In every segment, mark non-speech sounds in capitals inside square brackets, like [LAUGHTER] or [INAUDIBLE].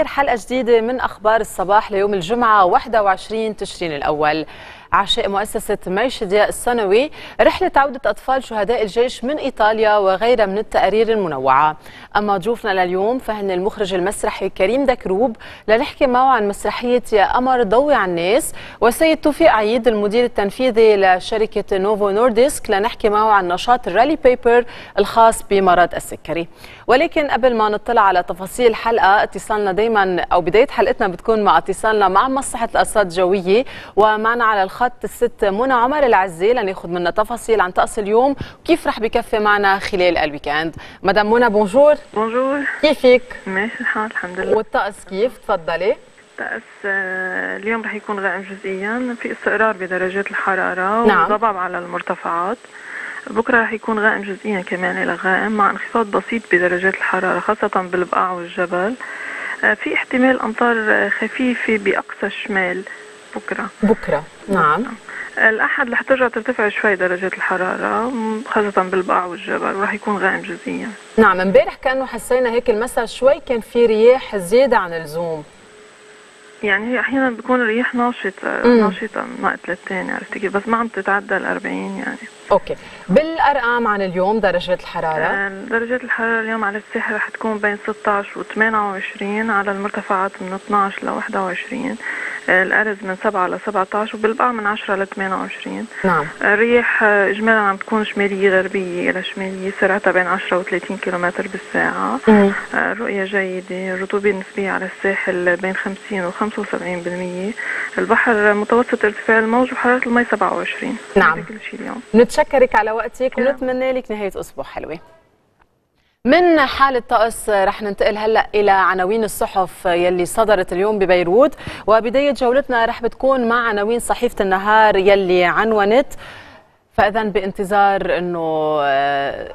الخير حلقة جديدة من أخبار الصباح ليوم الجمعة 21 تشرين الأول. عشاء مؤسسة ميشديا السنوي رحلة عودة أطفال شهداء الجيش من إيطاليا وغيرها من التقارير المنوعة. أما ضيوفنا لليوم فهن المخرج المسرحي كريم دكروب لنحكي معه عن مسرحية يا قمر ضوي على الناس وسيد توفيق عيد المدير التنفيذي لشركة نوفو نورديسك لنحكي معه عن نشاط ال rally paper الخاص بمرض السكري. ولكن قبل ما نطلع على تفاصيل الحلقة اتصالنا دايما أو بداية حلقتنا بتكون مع اتصالنا مع مصلحة الأرصاد الجوية ومعنا على الخط الست منى عمر العزي لناخذ منا تفاصيل عن طقس اليوم. وكيف رح بكفي معنا خلال ال weekend مدام منى bonjour. Bonjour. كيفك؟ ماشي الحال الحمد لله. والطقس كيف؟ تفضلي. الطقس آه، اليوم رح يكون غائم جزئيا. في استقرار بدرجات الحرارة نعم. وضباب على المرتفعات. بكرة رح يكون غائم جزئيا كمان إلى غائم مع انخفاض بسيط بدرجات الحرارة خاصة بالبقاع والجبل. آه، في احتمال أمطار آه، خفيفة بأقصى الشمال. بكرة. بكرة. نعم. الأحد رح ترجع ترتفع شوي درجات الحرارة خاصة بالبقاع والجبل ورح يكون غائم جزئيا. نعم امبارح كأنه حسينا هيك المساء شوي كان في رياح زيادة عن اللزوم. يعني هي أحيانا بتكون الرياح ناشطة. ناشطة من وقت للتاني عرفتي كيف؟ بس ما عم تتعدى ال 40 يعني. أوكي. بالأرقام عن اليوم درجات الحرارة؟ آه، درجات الحرارة اليوم على الساحل رح تكون بين 16 و 28 على المرتفعات من 12 ل 21 آه، الأرز من 7 ل 17 وبالبقاع من 10 ل 28 نعم. الرياح آه، اجمالا عم تكون شمالية غربية إلى شمالية سرعتها بين 10 و 30 كم بالساعة. مم. آه، الرؤية جيدة الرطوبة النسبية على الساحل بين 50 و 75% البحر متوسط ارتفاع الموج وحرارة المي 27 نعم. هذا كل شيء اليوم. نتشكرك على وقتك. ونتمنى لك نهاية أسبوع حلوة. من حالة طقس رح ننتقل هلأ إلى عناوين الصحف يلي صدرت اليوم ببيروت. وبداية جولتنا رح بتكون مع عناوين صحيفة النهار يلي عنونت. فإذا بانتظار إنه آه،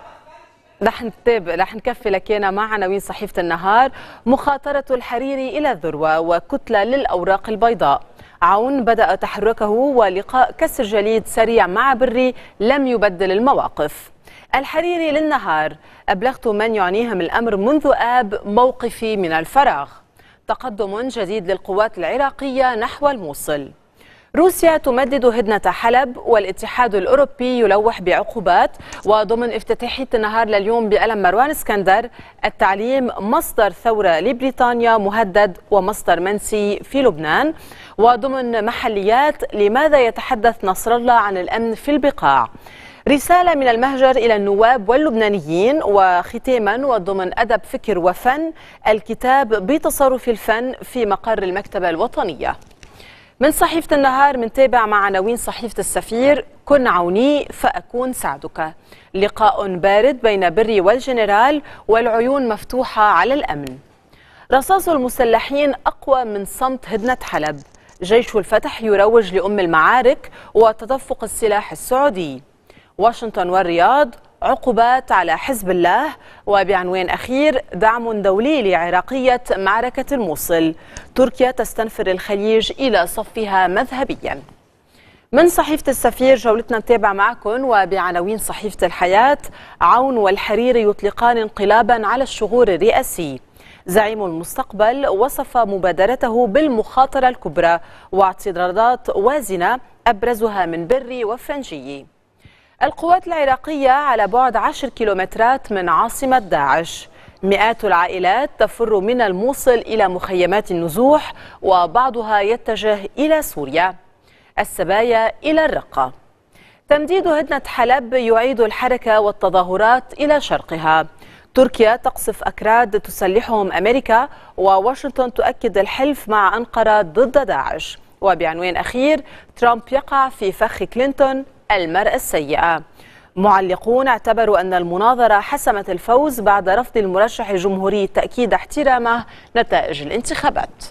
رح نتابع رح نكفي لكينا مع عناوين صحيفة النهار. مخاطرة الحريري إلى الذروة وكتلة للأوراق البيضاء. عون بدأ تحركه ولقاء كسر جليد سريع مع بري لم يبدل المواقف. الحريري للنهار أبلغت من يعنيهم الأمر منذ آب موقفي من الفراغ. تقدم جديد للقوات العراقية نحو الموصل. روسيا تمدد هدنة حلب والاتحاد الأوروبي يلوح بعقوبات وضمن افتتاحية النهار لليوم بألم مروان اسكندر التعليم مصدر ثورة لبريطانيا مهدد ومصدر منسي في لبنان وضمن محليات لماذا يتحدث نصر الله عن الأمن في البقاع. رسالة من المهجر إلى النواب واللبنانيين وختاما وضمن أدب فكر وفن الكتاب بتصرف الفن في مقر المكتبة الوطنية. من صحيفة النهار منتابع مع عناوين صحيفة السفير كن عوني فأكون سعدك. لقاء بارد بين بري والجنرال والعيون مفتوحة على الأمن. رصاص المسلحين أقوى من صمت هدنة حلب. جيش الفتح يروج لأم المعارك وتدفق السلاح السعودي. واشنطن والرياض عقوبات على حزب الله. وبعنوان أخير دعم دولي لعراقية معركة الموصل. تركيا تستنفر الخليج إلى صفها مذهبياً. من صحيفة السفير جولتنا نتابع معكم. وبعناوين صحيفة الحياة عون والحريري يطلقان انقلابا على الشغور الرئاسي. زعيم المستقبل وصف مبادرته بالمخاطرة الكبرى. واعتراضات وازنة أبرزها من بري وفنجي. القوات العراقية على بعد عشر كيلومترات من عاصمة داعش. مئات العائلات تفر من الموصل إلى مخيمات النزوح وبعضها يتجه إلى سوريا. السبايا إلى الرقة. تمديد هدنة حلب يعيد الحركة والتظاهرات إلى شرقها. تركيا تقصف أكراد تسلحهم أمريكا وواشنطن تؤكد الحلف مع أنقرة ضد داعش. وبعنوان أخير ترامب يقع في فخ كلينتون. المرأة السيئة. معلقون اعتبروا أن المناظرة حسمت الفوز بعد رفض المرشح الجمهوري تأكيد احترامه نتائج الانتخابات.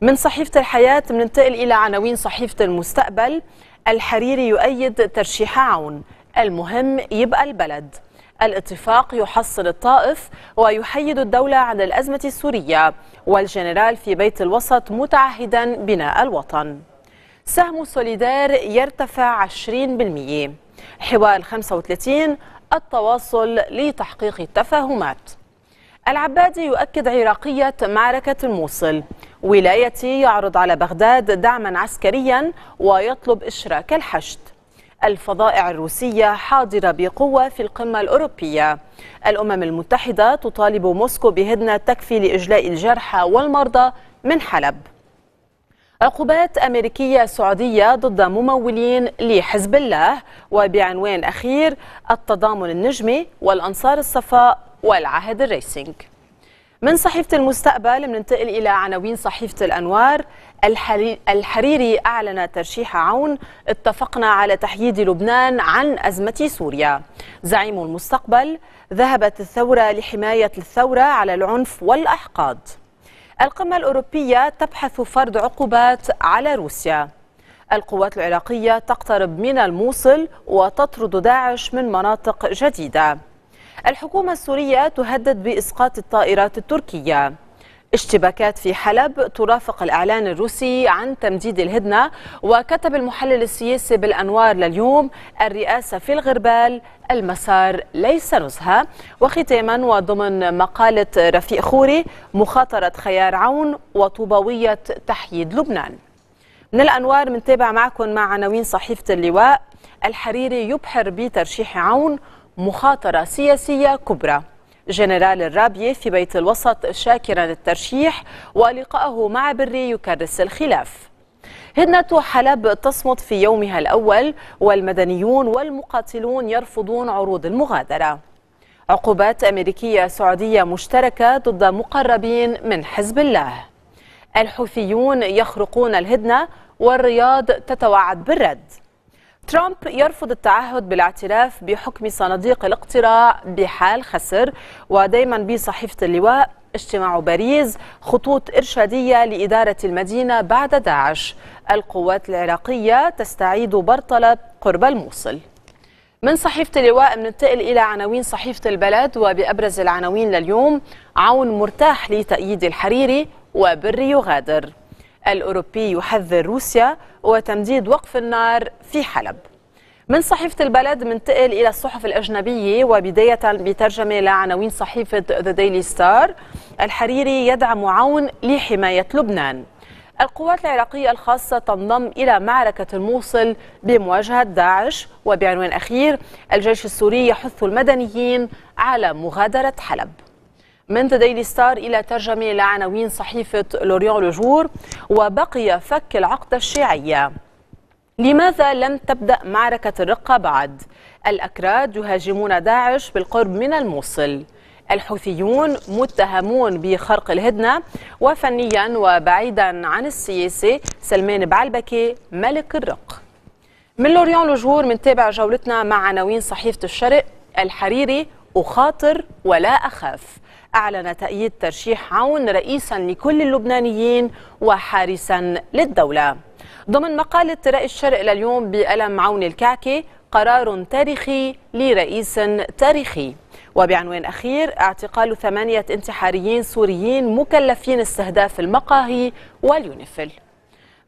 من صحيفة الحياة بننتقل إلى عناوين صحيفة المستقبل. الحريري يؤيد ترشيح عون. المهم يبقى البلد. الاتفاق يحصل الطائف ويحيد الدولة عن الأزمة السورية. والجنرال في بيت الوسط متعهدا بناء الوطن. سهم سوليدار يرتفع 20% حوار 35 التواصل لتحقيق التفاهمات. العبادي يؤكد عراقية معركة الموصل. ولايتي يعرض على بغداد دعما عسكريا ويطلب إشراك الحشد. الفظائع الروسية حاضرة بقوة في القمة الأوروبية. الأمم المتحدة تطالب موسكو بهدنة تكفي لإجلاء الجرحى والمرضى من حلب. عقوبات أمريكية سعودية ضد ممولين لحزب الله وبعنوان أخير التضامن النجمي والأنصار الصفاء والعهد الريسينج. من صحيفة المستقبل بننتقل إلى عناوين صحيفة الأنوار. الحريري أعلن ترشيح عون. اتفقنا على تحييد لبنان عن أزمة سوريا. زعيم المستقبل ذهبت الثورة لحماية الثورة على العنف والأحقاد. القمة الأوروبية تبحث فرض عقوبات على روسيا. القوات العراقية تقترب من الموصل وتطرد داعش من مناطق جديدة. الحكومة السورية تهدد بإسقاط الطائرات التركية. اشتباكات في حلب ترافق الإعلان الروسي عن تمديد الهدنة وكتب المحلل السياسي بالأنوار لليوم الرئاسة في الغربال المسار ليس نزهة وختاما وضمن مقالة رفيق خوري مخاطرة خيار عون وطوبوية تحييد لبنان. من الأنوار منتابع معكم مع عناوين صحيفة اللواء الحريري يبحر بترشيح عون مخاطرة سياسية كبرى. جنرال الرابية في بيت الوسط شاكرا الترشيح ولقائه مع بري يكرس الخلاف. هدنة حلب تصمت في يومها الأول والمدنيون والمقاتلون يرفضون عروض المغادرة. عقوبات أمريكية سعودية مشتركة ضد مقربين من حزب الله. الحوثيون يخرقون الهدنة والرياض تتوعد بالرد. ترامب يرفض التعهد بالاعتراف بحكم صناديق الاقتراع بحال خسر ودايما بصحيفة اللواء اجتماع باريس خطوط إرشادية لإدارة المدينة بعد داعش. القوات العراقية تستعيد برطلة قرب الموصل. من صحيفة اللواء بننتقل إلى عناوين صحيفة البلد وبأبرز العناوين لليوم عون مرتاح لتأييد الحريري وبر يغادر. الأوروبي يحذر روسيا وتمديد وقف النار في حلب. من صحيفة البلد منتقل إلى الصحف الأجنبية وبداية بترجمة لعناوين صحيفة ذا ديلي ستار الحريري يدعم عون لحماية لبنان. القوات العراقية الخاصة تنضم إلى معركة الموصل بمواجهة داعش وبعنوان أخير الجيش السوري يحث المدنيين على مغادرة حلب. من The Daily Star إلى ترجمة لعناوين صحيفة L'Orient-Le Jour وبقي فك العقدة الشيعية لماذا لم تبدأ معركة الرقة بعد؟ الأكراد يهاجمون داعش بالقرب من الموصل. الحوثيون متهمون بخرق الهدنة. وفنيا وبعيدا عن السياسة سلمان بعلبكي ملك الرق. من لوريون لوجور منتابع جولتنا مع عناوين صحيفة الشرق الحريري أخاطر ولا أخاف. أعلن تأييد ترشيح عون رئيسا لكل اللبنانيين وحارسا للدولة. ضمن مقالة رأي الشرق لليوم بألم عون الكعكي قرار تاريخي لرئيس تاريخي. وبعنوان أخير اعتقال ثمانية انتحاريين سوريين مكلفين استهداف المقاهي واليونيفيل.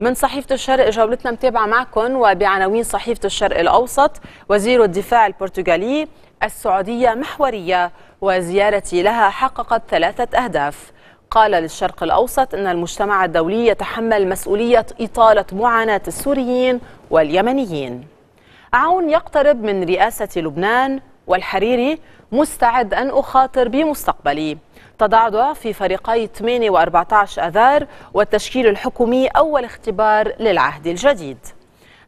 من صحيفة الشرق جولتنا متابعة معكم وبعناوين صحيفة الشرق الأوسط. وزير الدفاع البرتغالي السعودية محورية وزيارتي لها حققت ثلاثة أهداف. قال للشرق الأوسط أن المجتمع الدولي يتحمل مسؤولية إطالة معاناة السوريين واليمنيين. عون يقترب من رئاسة لبنان والحريري مستعد أن أخاطر بمستقبلي. تضعضع في فريقي 8 و14 أذار والتشكيل الحكومي أول اختبار للعهد الجديد.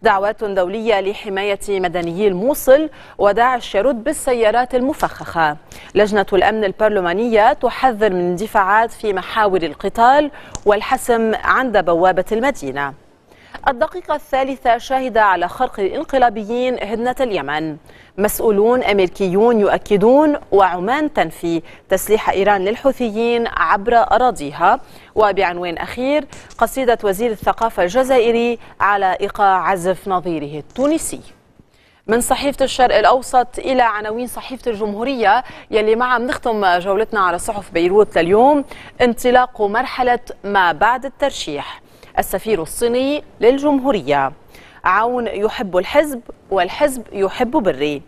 دعوات دولية لحماية مدنيي الموصل وداعش يرد بالسيارات المفخخة. لجنة الأمن البرلمانية تحذر من اندفاعات في محاور القتال والحسم عند بوابة المدينة. الدقيقة الثالثة شاهدة على خرق الانقلابيين هدنة اليمن. مسؤولون أمريكيون يؤكدون وعمان تنفي تسليح إيران للحوثيين عبر أراضيها. وبعنوان أخير قصيدة وزير الثقافة الجزائري على إيقاع عزف نظيره التونسي. من صحيفة الشرق الأوسط إلى عناوين صحيفة الجمهورية يلي معها بنختم جولتنا على صحف بيروت لليوم انطلاق مرحلة ما بعد الترشيح. السفير الصيني للجمهورية. عون يحب الحزب والحزب يحب بري.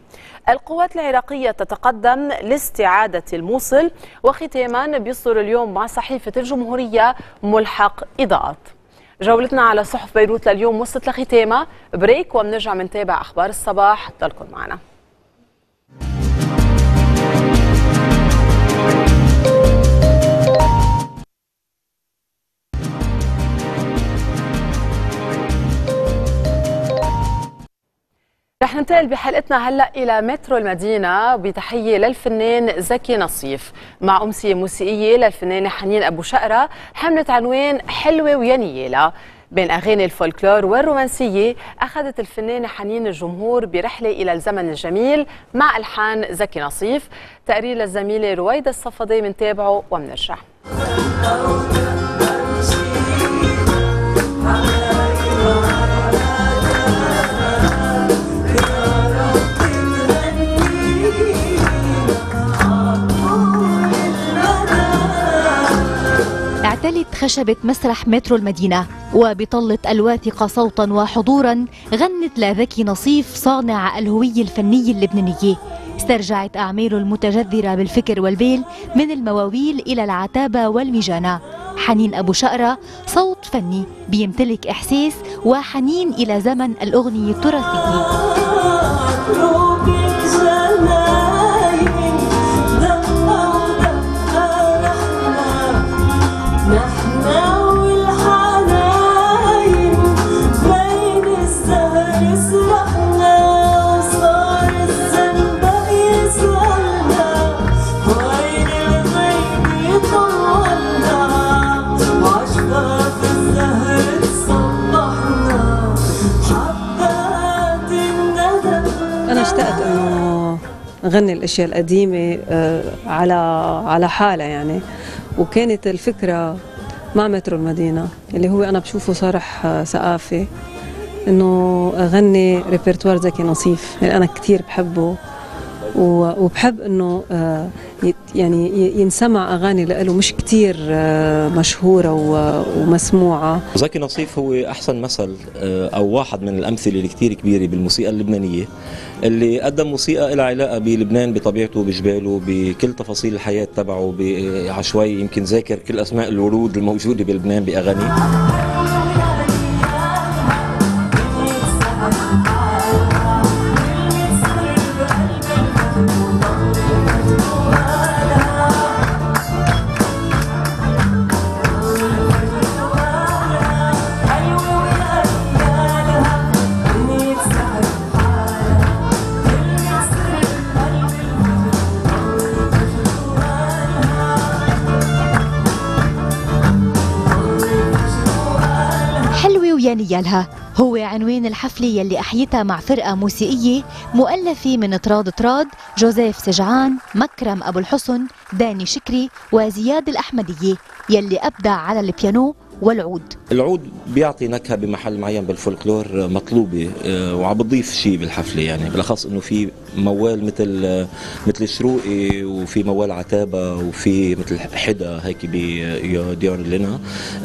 القوات العراقية تتقدم لاستعادة الموصل وختاما بيصدر اليوم مع صحيفة الجمهورية ملحق إضاءات. جولتنا على صحف بيروت لليوم وصلت لختامها break وبنرجع منتابع أخبار الصباح. ضلكم معنا. رح ننتقل بحلقتنا هلا إلى مترو المدينة بتحية للفنان زكي نصيف مع أمسية موسيقية للفنانة حنين أبو شقرة حملت عنوان حلوة ويا نيالة. بين أغاني الفولكلور والرومانسية أخذت الفنانة حنين الجمهور برحلة إلى الزمن الجميل مع ألحان زكي نصيف. تقرير للزميلة رويدة الصفدي منتابعه ومنرجع اعتلت خشبة مسرح مترو المدينة وبطلة الواثقة صوتا وحضورا غنت لذكي نصيف صانع الهوية الفنية اللبنانية استرجعت أعماله المتجذرة بالفكر والبيل من المواويل إلى العتابة والمجانة حنين أبو شقرة صوت فني بيمتلك إحساس وحنين إلى زمن الأغنية التراثية. إنه غني الأشياء القديمة آه، على على حالها يعني. وكانت الفكرة مع مترو المدينة اللي هو أنا بشوفه صرح آه، ثقافي إنه أغني ريpertoire زكي نصيف اللي أنا كتير بحبه. وبحب إنه آه، يعني ينسمع أغاني له مش كتير آه، مشهورة و- ومسموعة. زكي نصيف هو أحسن مثل آه، أو واحد من الأمثلة اللي كثير كبيرة بالموسيقى اللبنانية اللي قدم موسيقى لها علاقة بلبنان بطبيعته بجباله بكل تفاصيل الحياة تبعه ب- عشوائي يمكن ذاكر كل أسماء الورود الموجودة بلبنان بأغانيه. نيالها هو عنوان الحفلة يلي أحيتها مع فرقة موسيقية مؤلفة من طراد طراد جوزيف سجعان مكرم أبو الحسن داني شكري وزياد الأحمدية يلي أبدع على البيانو والعود. العود بيعطي نكهة بمحل معين بالفولكلور مطلوبة آه، وعم بتضيف شيء بالحفلة يعني بالأخص إنه في موال مثل آه، مثل الشروقي وفي موال عتابة وفي مثل حدا هيك بيا ديار لنا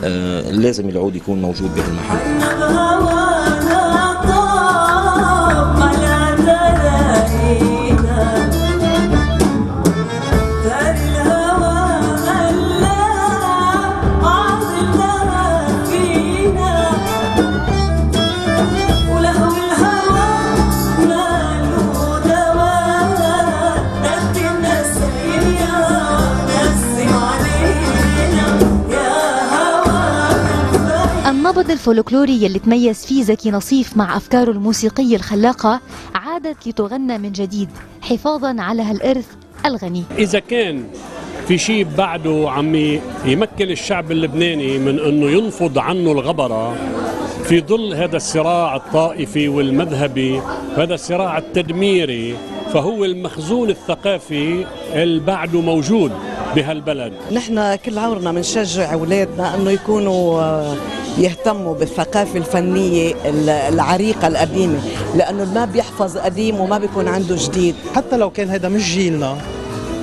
آه، لازم العود يكون موجود بهالمحل. النبض الفولكلوري يلي تميز فيه زكي نصيف مع أفكاره الموسيقية الخلاقة عادت لتغنى من جديد حفاظا على هالإرث الغني. إذا كان في شيء بعده عم يمكن الشعب اللبناني من أنه ينفض عنه الغبرة في ظل هذا الصراع الطائفي والمذهبي هذا الصراع التدميري فهو المخزون الثقافي اللي بعده موجود بهالبلد. نحن كل عمرنا بنشجع أولادنا إنه يكونوا يهتموا بالثقافة الفنية ال- العريقة القديمة لأنه ما بيحفظ قديم وما بيكون عنده جديد. حتى لو كان هذا مش جيلنا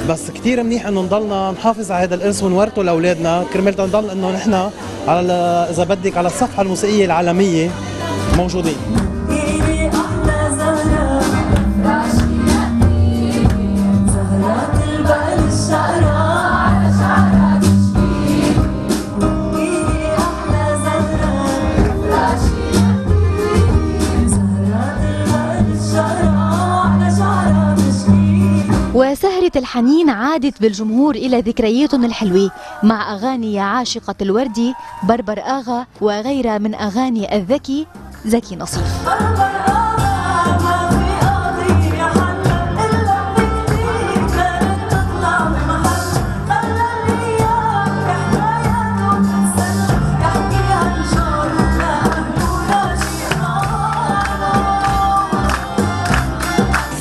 بس كتير منيح إنه نضلنا نحافظ على هذا الارث ونورثه لأولادنا. كرمال نضل إنه نحن على إذا بدك على الصفحة الموسيقية العالمية موجودين. الحنين عادت بالجمهور إلى ذكرياتهم الحلوة مع أغاني يا عاشقة الوردي بربر آغا وغيرها من أغاني الذكي زكي نصيف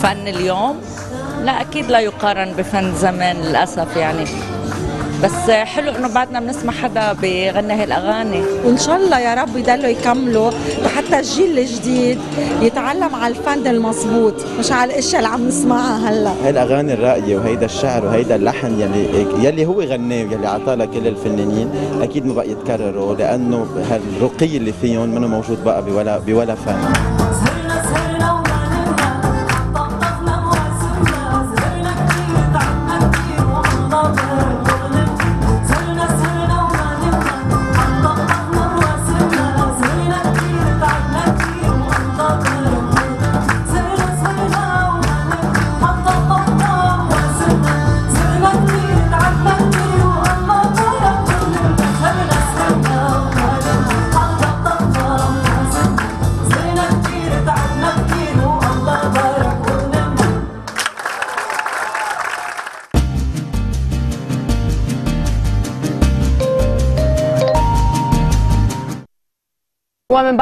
فن اليوم لا أكيد لا يقارن بفن زمان للأسف يعني. بس حلو إنه بعدنا بنسمع حدا بغني هالأغاني. وإن شاء الله يا رب يضلوا يكملوا وحتى الجيل الجديد يتعلم على الفن المضبوط مش على الأشياء اللي عم نسمعها هلا. هاي الاغاني الراقيه وهيدا الشعر وهيدا اللحن يلي يلي هو غناه يلي اعطاه لكل الفنانين أكيد ما بقى يتكرروا لأنه هالرقي اللي فيهم منه موجود بقى بولا بولا فن.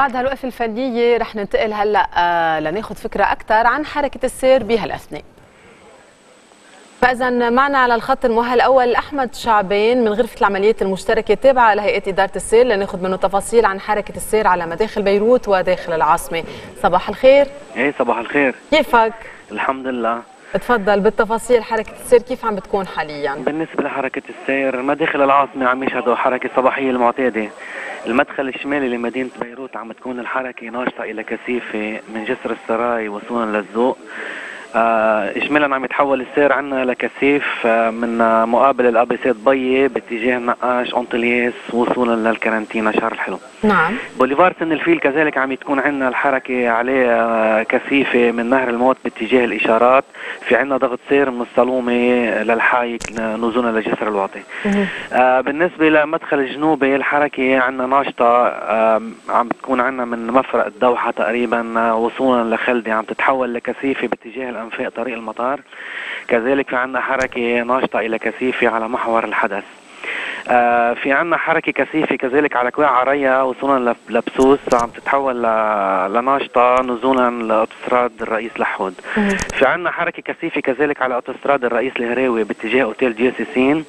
بعد هالوقفة الفنية رح ننتقل هلأ آه لناخذ فكرة أكثر عن حركة السير بهالأثناء. فإذا معنا على الخط المؤهل الأول أحمد شعبان من غرفة العمليات المشتركة التابعة لهيئة إدارة السير لناخذ منه تفاصيل عن حركة السير على مداخل بيروت وداخل العاصمة. صباح الخير. إيه صباح الخير كيفك؟ الحمد لله تفضل بالتفاصيل حركة السير كيف عم بتكون حاليا؟ بالنسبة لحركة السير مداخل العاصمة عم يشهدوا حركة صباحية المعتادة المدخل الشمالي لمدينة بيروت عم تكون الحركة ناشطة إلى كثيفة من جسر السراي وصولا للذوق اجمالا عم يتحول السير عنا لكثيف آه من آه مقابل ال ABC ضبيه باتجاه نقاش اونطلياس وصولا للكارنتينا شارل الحلو. نعم. بوليفار سن الفيل كذلك عم تكون عندنا الحركة عليه آه، كثيفة من نهر الموت باتجاه الإشارات في عندنا ضغط سير من الصالومة للحايك نزولا لجسر الواطي آه بالنسبة لمدخل الجنوبي الحركة عندنا ناشطة آه عم تكون عندنا من مفرق الدوحة تقريبا آه، وصولا لخلدي عم تتحول لكثيفة باتجاه الأنفاق طريق المطار. كذلك في عندنا حركة ناشطة إلى كثيفة على محور الحدث. آه في عندنا حركة كثيفة كذلك على كواع عريا وصولا لب- لبسوس عم تتحول لناشطة نزولا لأوتوستراد الرئيس لحود في عندنا حركة كثيفة كذلك على أوتوستراد الرئيس الهراوي باتجاه أوتيل جيسيسين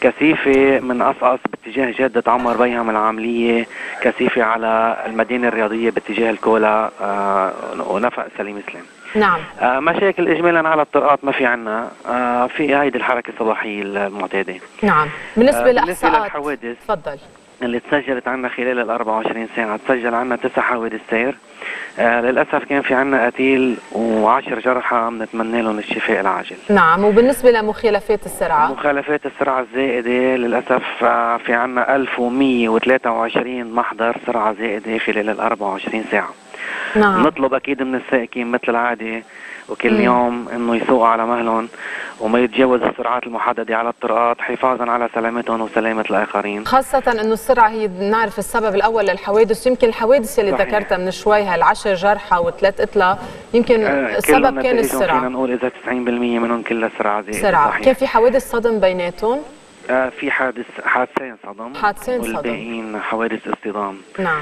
كثيفة من قصقص باتجاه جدة عمر بيهم العاملية. كثيفة على المدينة الرياضية باتجاه الكولا. آه ونفق سليم سلام نعم. آه مشاكل اجمالا على الطرقات ما في عنا. آه في هيدي الحركة الصباحية المعتادة. نعم. بالنسبة آه، بالنسبة لإحصاءات للحوادث تفضل. اللي تسجلت عنا خلال ال 24 ساعة تسجل عنا تسع حوادث سير. آه للأسف كان في عنا قتيل وعشر جرحى بنتمنى لهم الشفاء العاجل. نعم. وبالنسبة لمخالفات السرعة؟ مخالفات السرعة الزائدة للأسف آه، في عنا 1123 محضر سرعة زائدة خلال ال 24 ساعة. نعم نطلب أكيد من السائقين مثل العادة وكل مم. يوم إنه يسوقوا على مهلهم وما يتجاوزوا السرعات المحددة على الطرقات حفاظا على سلامتهم وسلامة الآخرين خاصة إنه السرعة هي بنعرف السبب الأول للحوادث يمكن الحوادث اللي. ذكرتها من شوي هالعشر جرحى وثلاث قتلى يمكن آه، السبب كان نتائجهم فينا نقول إذا 90% منهم كلها سرعة زائده سرعة صحيح. كان في حوادث صدم بيناتهم آه في حادث حادثين صدم حادثين صدم. والباقيين حوادث اصطدام. نعم.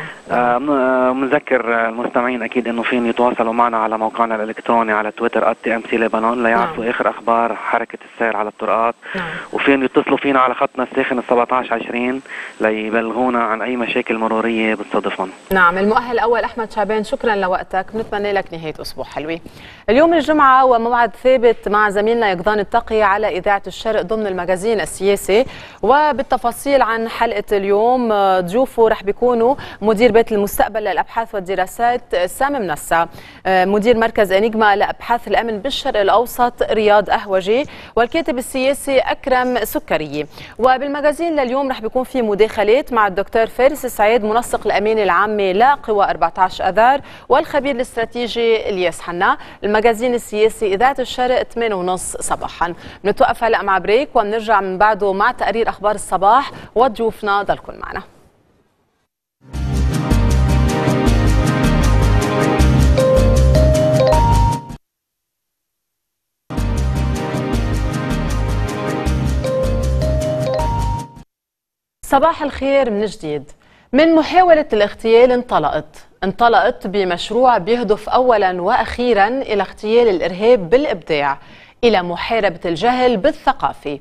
من- آه، بنذكر آه، المستمعين أكيد إنه فين يتواصلوا معنا على موقعنا الإلكتروني على تويتر @TMC لبنان ليعرفوا آخر أخبار حركة السير على الطرقات. نعم. وفين يتصلوا فينا على خطنا الساخن ال 1720 ليبلغونا عن أي مشاكل مرورية بتصادفهم. نعم المؤهل الأول أحمد شعبان شكرا لوقتك. بنتمنى لك نهاية أسبوع حلوة. اليوم الجمعة وموعد ثابت مع زميلنا يقظان التقي على إذاعة الشرق ضمن المجازين السياسي. السياسي وبالتفاصيل عن حلقة اليوم ضيوفه رح بيكونوا مدير بيت المستقبل للأبحاث والدراسات سامي منسى مدير مركز أنيجما لأبحاث الأمن بالشرق الأوسط رياض أهوجي والكاتب السياسي أكرم سكري. وبالمجازين لليوم رح بيكون في مداخلات مع الدكتور فارس سعيد منسق الأمانة العامة لقوى 14 أذار والخبير الاستراتيجي إلياس حنا. المجازين السياسي إذاعة الشرق 8:30 صباحا. بنتوقف هلأ مع بريك وبنرجع من بعده تقرير أخبار الصباح وضيوفنا ضلكم معنا. صباح الخير من جديد. من محاولة الاغتيال انطلقت. انطلقت بمشروع بيهدف أولا وأخيرا إلى اغتيال الإرهاب بالإبداع إلى محاربة الجهل بالثقافة.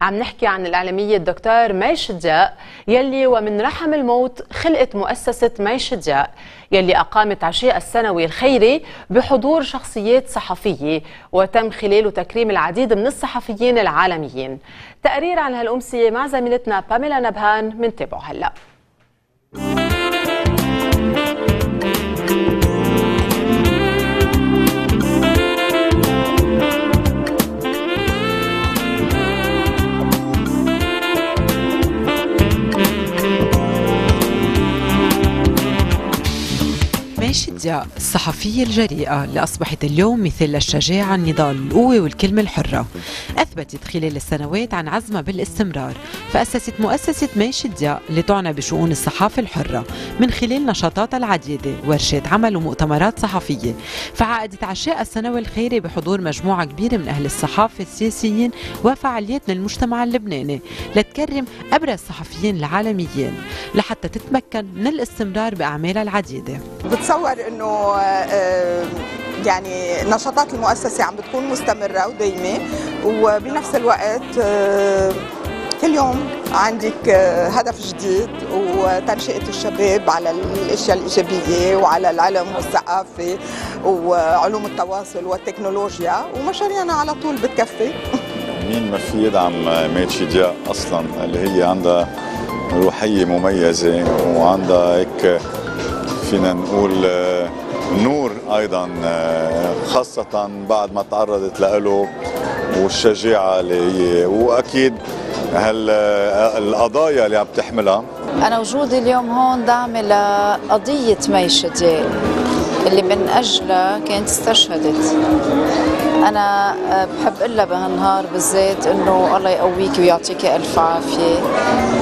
عم نحكي عن الإعلامية الدكتور مي شدياء يلي ومن رحم الموت خلقت مؤسسة مي شدياء يلي أقامت عشاء السنوي الخيري بحضور شخصيات صحفية وتم خلاله تكريم العديد من الصحفيين العالميين. تقرير عن هالأمسية مع زميلتنا باميلا نبهان من تابعه هلأ. شدياء الصحفية الجريئة اللي أصبحت اليوم مثال للشجاعة النضال القوة والكلمة الحرة. أثبتت خلال السنوات عن عزمها بالاستمرار فأسست مؤسسة مي شدياء اللي تعنى بشؤون الصحافة الحرة من خلال نشاطاتها العديدة ورشات عمل ومؤتمرات صحفية. فعقدت عشاء السنوي الخيري بحضور مجموعة كبيرة من أهل الصحافة السياسيين وفعاليات من المجتمع اللبناني لتكرم أبرز الصحفيين العالميين لحتى تتمكن من الاستمرار بأعمالها العديدة. بتصور إنه يعني نشاطات المؤسسة عم بتكون مستمرة ودايمة. وبنفس الوقت كل يوم عندك هدف جديد وتنشئة الشباب على الأشياء الإيجابية وعلى العلم والثقافة وعلوم التواصل والتكنولوجيا. ومشاريعنا على طول بتكفي. مين ما في يدعم ميتشي ديا أصلا؟ اللي هي عندها روحية مميزة وعندها هيك فينا نقول نور أيضا خاصة بعد ما تعرضت له والشجاعة اللي هي وأكيد هال القضايا اللي عم تحملها. أنا وجودي اليوم هون دعم لقضية مي شدياء اللي من أجلها كانت استشهدت. أنا بحب أقول لها بهالنهار بالذات إنه الله يقويك ويعطيك ألف عافية.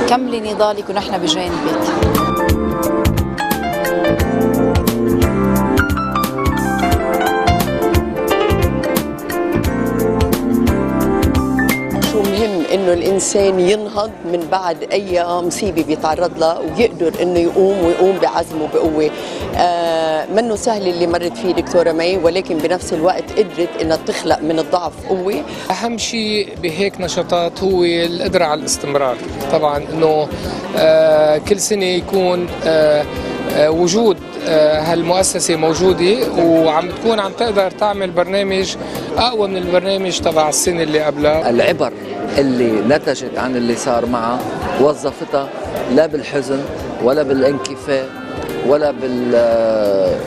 كملي نضالك ونحن بجانبك. انه الإنسان ينهض من بعد أي مصيبة بيتعرض لها ويقدر إنه يقوم ويقوم بعزم وبقوه آه منه سهل اللي مرت فيه دكتورة مي ولكن بنفس الوقت قدرت إنها تخلق من الضعف قوة. أهم شيء بهيك نشاطات هو القدرة على الاستمرار. طبعا إنه آه كل سنة يكون آه وجود هالمؤسسة موجودة وعم تكون عم تقدر تعمل برنامج أقوى من البرنامج تبع السنة اللي قبلها. العبر اللي نتجت عن اللي صار معها وظفتها لا بالحزن ولا بالانكفاء ولا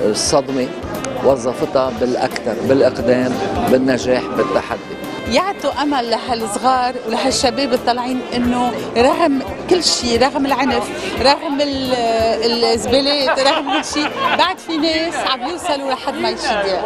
بالصدمة وظفتها بالأكثر بالإقدام بالنجاح بالتحدي. يعطوا أمل لهالصغار ولهالشباب الطالعين إنه رغم كل شيء رغم العنف رغم الزبالات رغم كل شيء بعد في ناس عم يوصلوا لحد ما يشدوا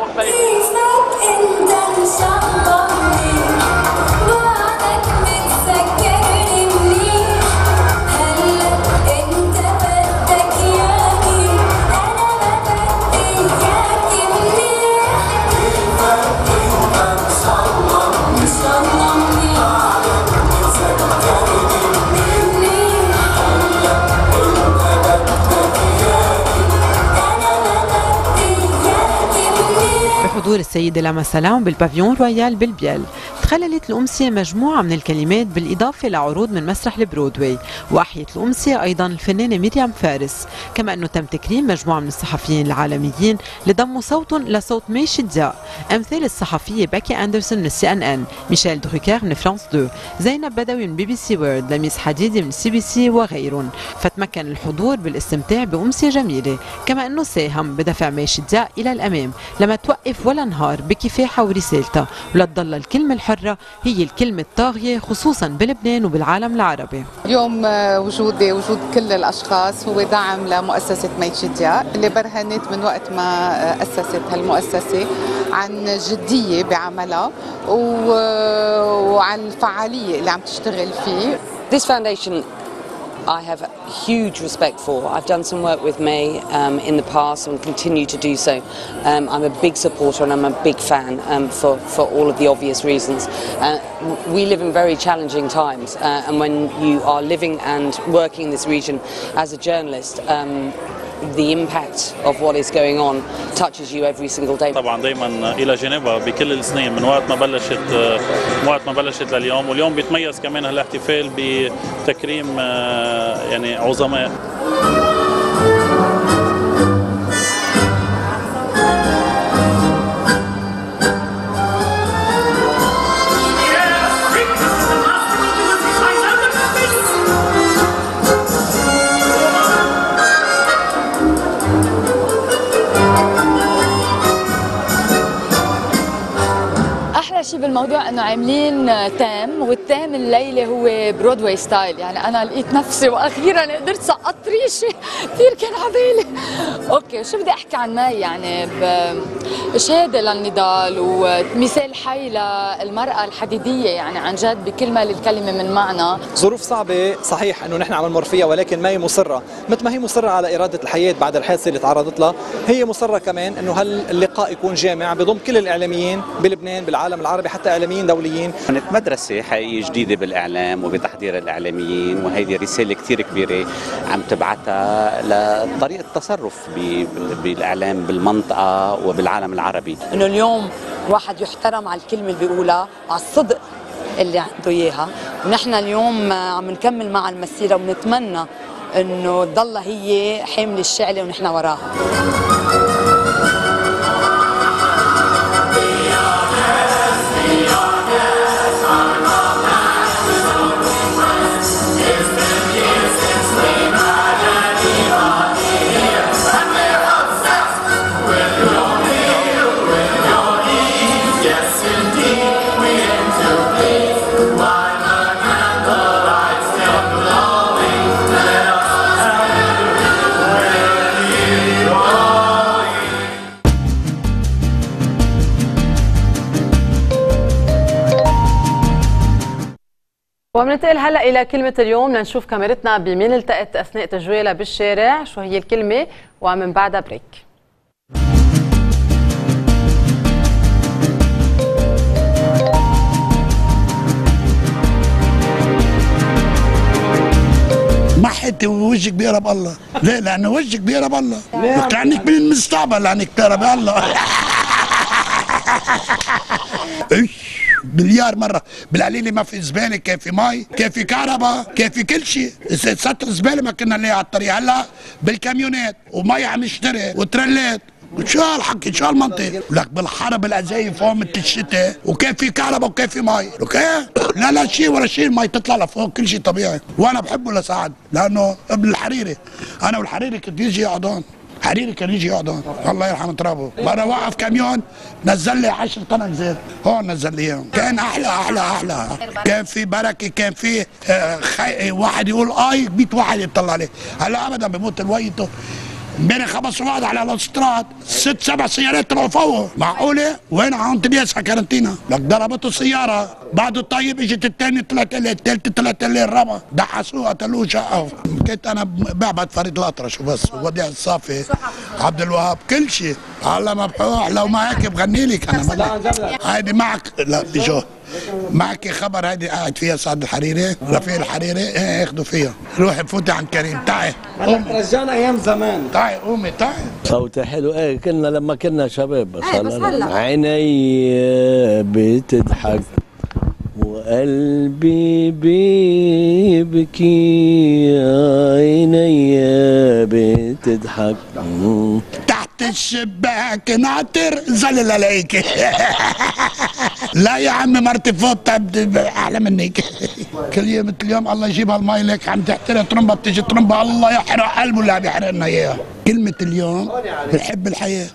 بحضور السيدة لما سلام بالـ Pavillon Royal بالبيل تخللت الأمسية مجموعة من الكلمات بالإضافة لعروض من مسرح البرودواي وأحيت الأمسية أيضا الفنانة ميريام فارس. كما أنه تم تكريم مجموعة من الصحفيين العالميين لضموا صوتهم لصوت مي شدياق أمثال الصحفية باكي أندرسون من ال CNN ميشيل دوخيكار من فرانس 2 زينب بدوي من BBC World لميس حديدي من CBC وغيرهم. فتمكن الحضور بالاستمتاع بأمسية جميلة. كما أنه ساهم بدفع ميش الدياء إلى الأمام. لما توقف ولا نهار بكفاحة ورسالتها ولتضل الكلمة الحرة هي الكلمة الطاغية خصوصا بلبنان وبالعالم العربي. اليوم آه، وجودي وجود كل الأشخاص هو دعم لمؤسسة ميتشيديا اللي برهنت من وقت ما آه، أسست هالمؤسسة عن جدية بعملها و- وعن الفعالية اللي عم تشتغل فيه. This foundation I have huge respect for. I've done some work with May um, in the past and continue to do so. Um, I'm a big supporter and I'm a big fan um, for, for all of the obvious reasons. Uh, we live in very challenging times, uh, and when you are living and working in this region as a journalist, um, the impact of what is going on touches you every single day. طبعا دائما إلى جنيفا بكل السنين من وقت ما بلشت من وقت ما بلشت لليوم واليوم بيتميز كمان هالاحتفال بتكريم آه، يعني عظماء شيء بالموضوع إنه عاملين theme وال theme الليلة هو Broadway style يعني أنا لقيت نفسي وأخيرا قدرت سقط ريشة. [LAUGHS] كثير كان عبالي أوكي شو بدي أحكي عن مي؟ يعني شهادة للنضال ومثال حي للمرأة الحديدية. يعني عن جد بكل ما للكلمة من معنى. ظروف صعبة صحيح إنه نحن عم نمر فيها ولكن ما هي مصرة، مثل ما هي مصرة على إرادة الحياة بعد الحادثة اللي تعرضت لها، هي مصرة كمان إنه هاللقاء يكون جامع بضم كل الإعلاميين بلبنان بالعالم العربي. حتى إعلاميين دوليين. كانت مدرسة حقيقية جديدة بالإعلام وبتحضير الإعلاميين وهيدي رسالة كثير كبيرة عم تبعتها لطريقة التصرف ب- بالإعلام بالمنطقة وبالعالم العربي. إنه اليوم واحد يحترم على الكلمة اللي بيقولها على الصدق اللي عنده إياها. ونحن اليوم عم نكمل مع المسيرة ونتمنى إنه تضلها هي حامل الشعلة ونحن وراها. وبننتقل هلا إلى كلمة اليوم لنشوف كاميرتنا بمين التقت أثناء تجوالها بالشارع شو هي الكلمة ومن بعدها بريك محت ووجهك بيقرب الله ليه؟ لأنه وجهك بيقرب الله كأنك من المستقبل لأنك تقرب الله [LAUGHS] إيش؟ مليار مرة. بالقليلة ما في زبالة كيف في مي كيف في كهرباء كيف في كل شيء. ستر زبالة ما كنا نلاقيها على الطريق. هلا بالكاميونات ومي عم يشتري وترلات شو هالحكي شو هالمنطق لك بالحرب الازاي فوق مثل الشتاء وكيف في كهرباء وكيف في مي أوكي؟ لا لا شيء ولا شيء المي تطلع لفوق كل شيء طبيعي. وأنا بحبه لسعد لأنه ابن الحريري. أنا والحريري كنت يجي يقعد هون حريري كان يجي يقعد هون. الله يرحم ترابه. مرة وقف كاميون نزل لي 10 طن زيت. هون نزل لي إياهم. كان أحلى أحلى أحلى. كان في بركة كان في آه، خي... واحد يقول آي 100 واحد يطلع عليه. هلا ابدا بموت الويته خمس واحد على الاستراد. ست سبع سيارات طلعوا فوق. معقولة؟ وين عم تبيسها كارنتينا؟ لك ضربته سياره بعد الطيب إجت الثاني طلعت لي الثالثه طلعت لي الرابعه دحسوه قتلوه شقة. كنت أنا بعبد فريد الأطرش وبس ووديع الصافي عبد الوهاب كل شيء. على مبحوح لو ما هيك بغني لك أنا. هيدي معك. لا بجو. معك خبر هيدي قاعد فيها سعد الحريري رفيق الحريري. إيه اخذوا فيها. روحي فوتي عند كريم. تعي رجعنا أيام زمان. تعي قومي تعي صوتي حلو. إيه كنا لما كنا شباب بس. إيه، بس هلا. عيني بتضحك قلبي بيبكي. عيني بتضحك. الشباك ناطر زلل عليك. [LAUGHS] لا يا عم مرتي فوت أحلى منك كل يوم مثل اليوم الله يجيبها الماي لك عم تحترق ترمبة بتيجي ترمبة. الله يحرق قلبه اللي عم يحرقنا اياها كلمة اليوم بنحب الحياة.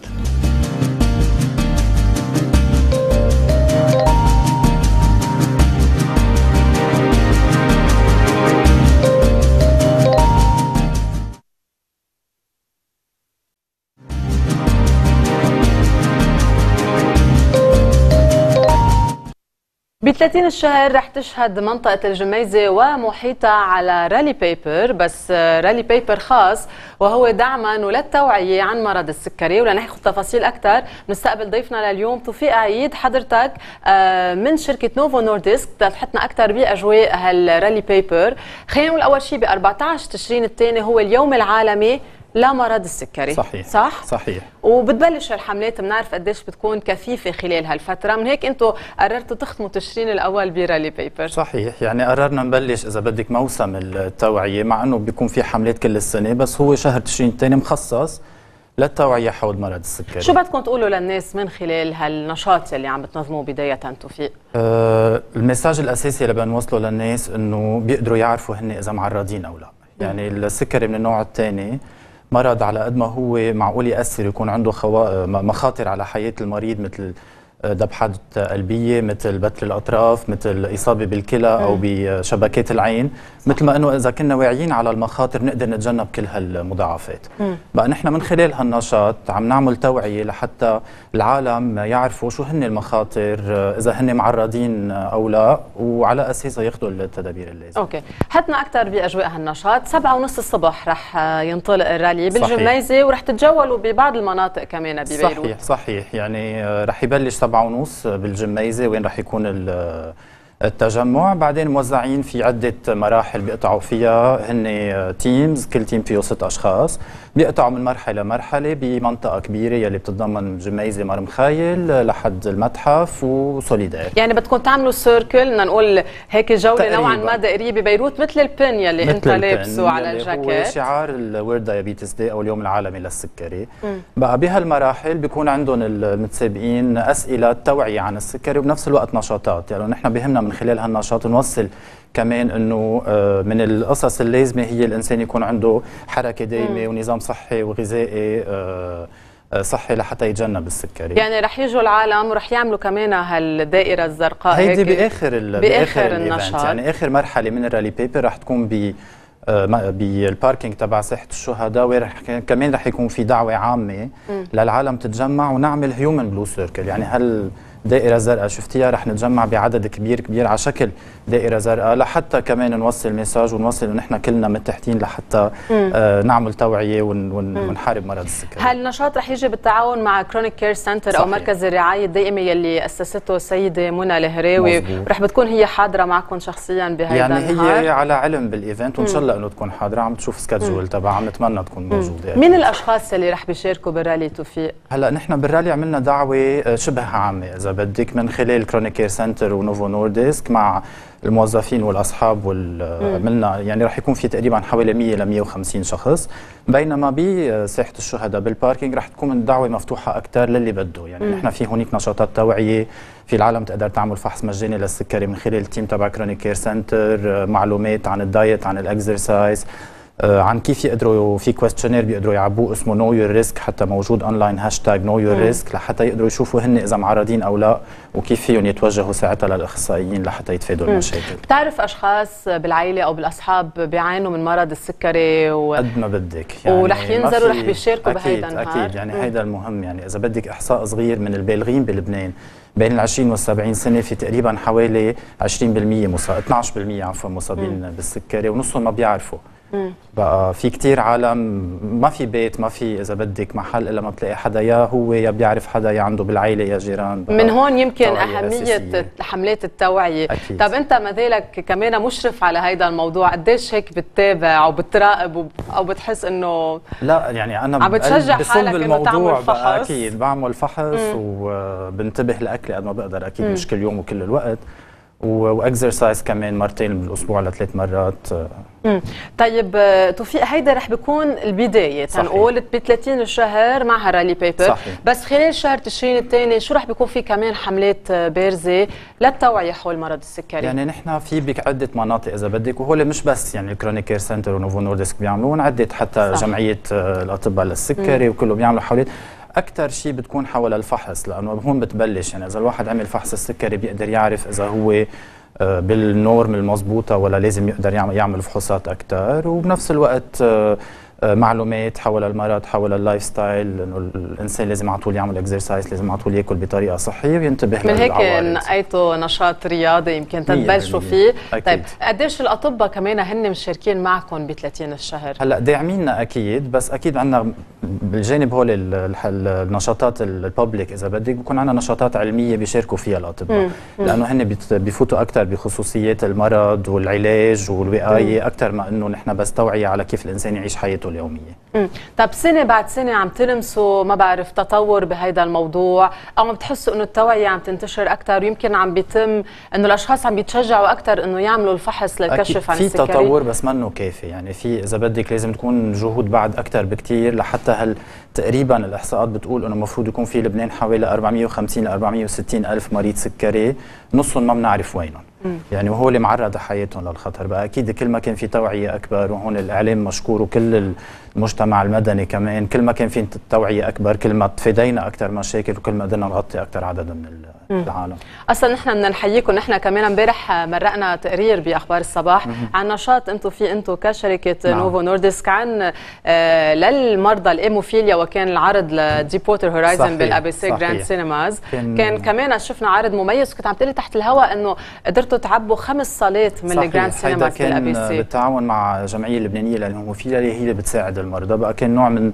ب 30 الشهر رح تشهد منطقة الجميزة ومحيطها على rally paper بس rally paper خاص وهو دعما وللتوعية عن مرض السكري. ولناخذ تفاصيل أكثر نستقبل ضيفنا لليوم توفيق عيد حضرتك آه، من شركة نوفو نورديسك تلحقنا أكثر بأجواء هال rally paper خلينا نقول أول شيء ب 14 تشرين الثاني هو اليوم العالمي. لمرض السكري. صحيح. صح؟ صحيح. وبتبلش الحملات بنعرف قديش بتكون كثيفه خلال هالفترة. من هيك أنتم قررتوا تختموا تشرين الأول ب rally paper. صحيح. يعني قررنا نبلش إذا بدك موسم التوعية مع إنه بيكون في حملات كل السنة بس هو شهر تشرين الثاني مخصص للتوعية حول مرض السكري. شو بدكم تقولوا للناس من خلال هالنشاط يلي عم بتنظموه بداية توفيق آه ال message الأساسي اللي بدنا نوصله للناس إنه بيقدروا يعرفوا هن إذا معرضين أو لا. يعني السكري من النوع الثاني مرض على قد ما هو معقول يأثر يكون عنده خوا... مخاطر على حياة المريض مثل ذبحات قلبية مثل بتل الأطراف مثل إصابة بالكلى أو بشبكات العين. مثل ما أنه إذا كنا واعيين على المخاطر نقدر نتجنب كل هالمضاعفات. بقى نحن من خلال هالنشاط عم نعمل توعية لحتى العالم يعرفوا شو هن المخاطر إذا هن معرضين أو لا وعلى أساسها ياخذوا التدابير اللازمة. أوكي. حدنا أكثر بأجواء هالنشاط. سبعة ونص الصبح رح ينطلق الرالي بالجميزة ورح تتجولوا ببعض المناطق كمان ببيروت. صحيح صحيح. يعني رح يبلش سبعة ونص بالجميزة وين رح يكون التجمع. بعدين موزعين في عدة مراحل بيقطعوا فيها. هن teams كل team فيه ست أشخاص. بيقطعوا من مرحلة لمرحلة بمنطقة كبيرة يلي بتتضمن جميزة مار مخايل لحد المتحف وسوليدير يعني بدكم تعملوا circle بدنا نقول هيك جولة نوعا ما دائرية ببيروت مثل ال pin يلي انت لابسه على الجاكيت هو شعار ال World Diabetes Day أو اليوم العالمي للسكري. بقى بهالمراحل بيكون عندهم المتسابقين أسئلة توعية عن السكري وبنفس الوقت نشاطات. يعني نحن بهمنا من خلال هالنشاط نوصل كمان إنه من القصص اللازمة هي الإنسان يكون عنده حركة دائمه ونظام صحي وغذائي صحي لحتى يتجنب السكري. يعني رح يجوا العالم ورح يعملوا كمان هالدائرة الزرقاء هيدي بآخر ال بآخر النشاط. يعني آخر مرحلة من ال rally paper رح تكون ب بال parking تبع ساحه الشهداء ورح كمان رح يكون في دعوة عامة م. للعالم تتجمع ونعمل human blue circle يعني هالدائرة زرقاء. شفتيها؟ رح نتجمع بعدد كبير كبير على شكل دائرة زرقاء لحتى كمان نوصل message ونوصل إنه نحن كلنا متحدين لحتى آه نعمل توعية ون ون ونحارب مرض السكري. هالنشاط رح يجي بالتعاون مع Chronic Care Center أو مركز الرعاية الدائمة يلي أسسته السيدة منى الهراوي رح بتكون هي حاضرة معكم شخصيا بهيدا يعني النهار. هي على علم بال event وإن شاء الله إنه تكون حاضرة. عم تشوف schedule تبعها. عم نتمنى تكون موجودة. مين الأشخاص يلي رح بيشاركوا بالرالي توفيق؟ هلأ نحن بالرالي عملنا دعوة شبه عامة إذا بدك من خلال Chronic Care Center ونوفو نورديسك مع الموظفين والأصحاب عملنا يعني رح يكون في تقريبا حوالي 100 ل 150 شخص. بينما بساحه الشهداء بال parking رح تكون الدعوه مفتوحة أكثر للي بده. يعني نحن في هونيك نشاطات توعية في العالم تقدر تعمل فحص مجاني للسكري من خلال ال team تبع Chronic Care Center معلومات عن ال diet عن ال exercise عن كيف يقدروا في questionnaire بيقدروا يعبوه اسمه Know Your Risk حتى موجود online hashtag Know Your Risk لحتى يقدروا يشوفوا هن إذا معرضين أو لا وكيف فيهم يتوجهوا ساعتها للأخصائيين لحتى يتفادوا المشاكل. بتعرف أشخاص بالعائله أو بالأصحاب بيعانوا من مرض السكري و... قد ما بدك يعني ورح ينزلوا رح بيشاركوا بهيدا النهار. أكيد يعني هيدا المهم يعني إذا بدك إحصاء صغير من البالغين بلبنان بين ال 20 وال 70 سنة في تقريبا حوالي 20% مصاب 12% عفوا مصابين بالسكري ونصهم ما بيعرفوا. بقى في كتير عالم ما في بيت ما في إذا بدك محل إلا ما بتلاقي حدا يا هو يا بيعرف حدا يا عنده بالعيلة يا جيران من هون يمكن أهمية أساسية. حملات التوعية أكيد. طب أنت ما ذلك كمان مشرف على هيدا الموضوع قديش هيك بتتابع أو بتراقب أو بتحس إنه لا يعني أنا عم بتشجع حالك إنه تعمل فحص أكيد بعمل فحص مم. وبنتبه لأكلي قد ما بقدر أكيد مم. مش كل يوم وكل الوقت و exercise كمان مرتين بالأسبوع لثلاث مرات آه، مم. طيب آه، توفيق هيدا رح بيكون البداية صحيح. تنقول ب 30 الشهر مع ه rally paper صحيح. بس خلال شهر تشرين الثاني شو رح بيكون في كمان حملات آه، بارزة للتوعية حول مرض السكري يعني نحن في بك عدة مناطق إذا بدك وهول مش بس يعني ال Chronic Care Center ونوفو نورديسك بيعملون عدة حتى صح. جمعية الأطباء للسكري مم. وكله بيعملوا حملات أكثر شيء بتكون حول الفحص لأنه هون بتبلش. يعني إذا الواحد عمل فحص السكري بيقدر يعرف إذا هو آه، بال norme المضبوطة ولا لازم يقدر يعمل فحوصات أكثر وبنفس الوقت آه، معلومات حول المرض حول ال lifestyle إنه الإنسان لازم على طول يعمل exercise لازم على طول ياكل بطريقة صحية وينتبه من هيك. نقيتوا نشاط رياضي يمكن تبلشوا. فيه أكيد. طيب قديش الأطباء كمان هن مشاركين معكم ب 30 الشهر هلأ داعميننا أكيد بس أكيد عندنا بالجانب هول ال- ال- النشاطات ال public إذا بدك بكون عندنا نشاطات علمية بيشاركوا فيها الأطباء. لأنه هن بيفوتوا أكثر بخصوصيات المرض والعلاج والوقايه أكثر ما إنه نحن بس توعيه على كيف الإنسان يعيش حياته اليومية. طب سنة بعد سنة عم تلمسوا ما بعرف تطور بهيدا الموضوع أو عم بتحسوا إنه التوعية عم تنتشر أكثر ويمكن عم بيتم إنه الأشخاص عم بيتشجعوا أكثر إنه يعملوا الفحص للكشف عن في السكري تطور بس منه كافي يعني في إذا بدك لازم تكون جهود بعد أكثر بكثير لحتى هل تقريبا الإحصاءات بتقول إنه المفروض يكون في لبنان حوالي 450 ل 460 ألف مريض سكري نصهم ما بنعرف وينهم. يعني وهو اللي معرض حياتهم للخطر. بقى أكيد كل ما كان في توعية أكبر وهون الإعلام مشكور وكل المجتمع المدني كمان كل ما كان في توعية أكبر كل ما تفادينا أكثر مشاكل وكل ما قدرنا نغطي أكثر عدد من ال- مم. العالم أصلا نحن بدنا نحييكم نحن كمان امبارح مرقنا تقرير بأخبار الصباح مهم. عن نشاط أنتم فيه أنتم كشركة نعم. نوفو نوردسك عن آه للمرضى الإيموفيليا وكان العرض ل Deepwater Horizon بال ABC. Grand Cinemas كان- كان كمان شفنا عرض مميز وكنت عم تقولي تحت الهواء إنه قدرتوا تعبوا خمس صالات من. ال Grand Cinemas بال ABC بالتعاون مع الجمعيه اللبنانيه للهيموفيليا اللي هي اللي بتساعد المرضى بقى كان نوع من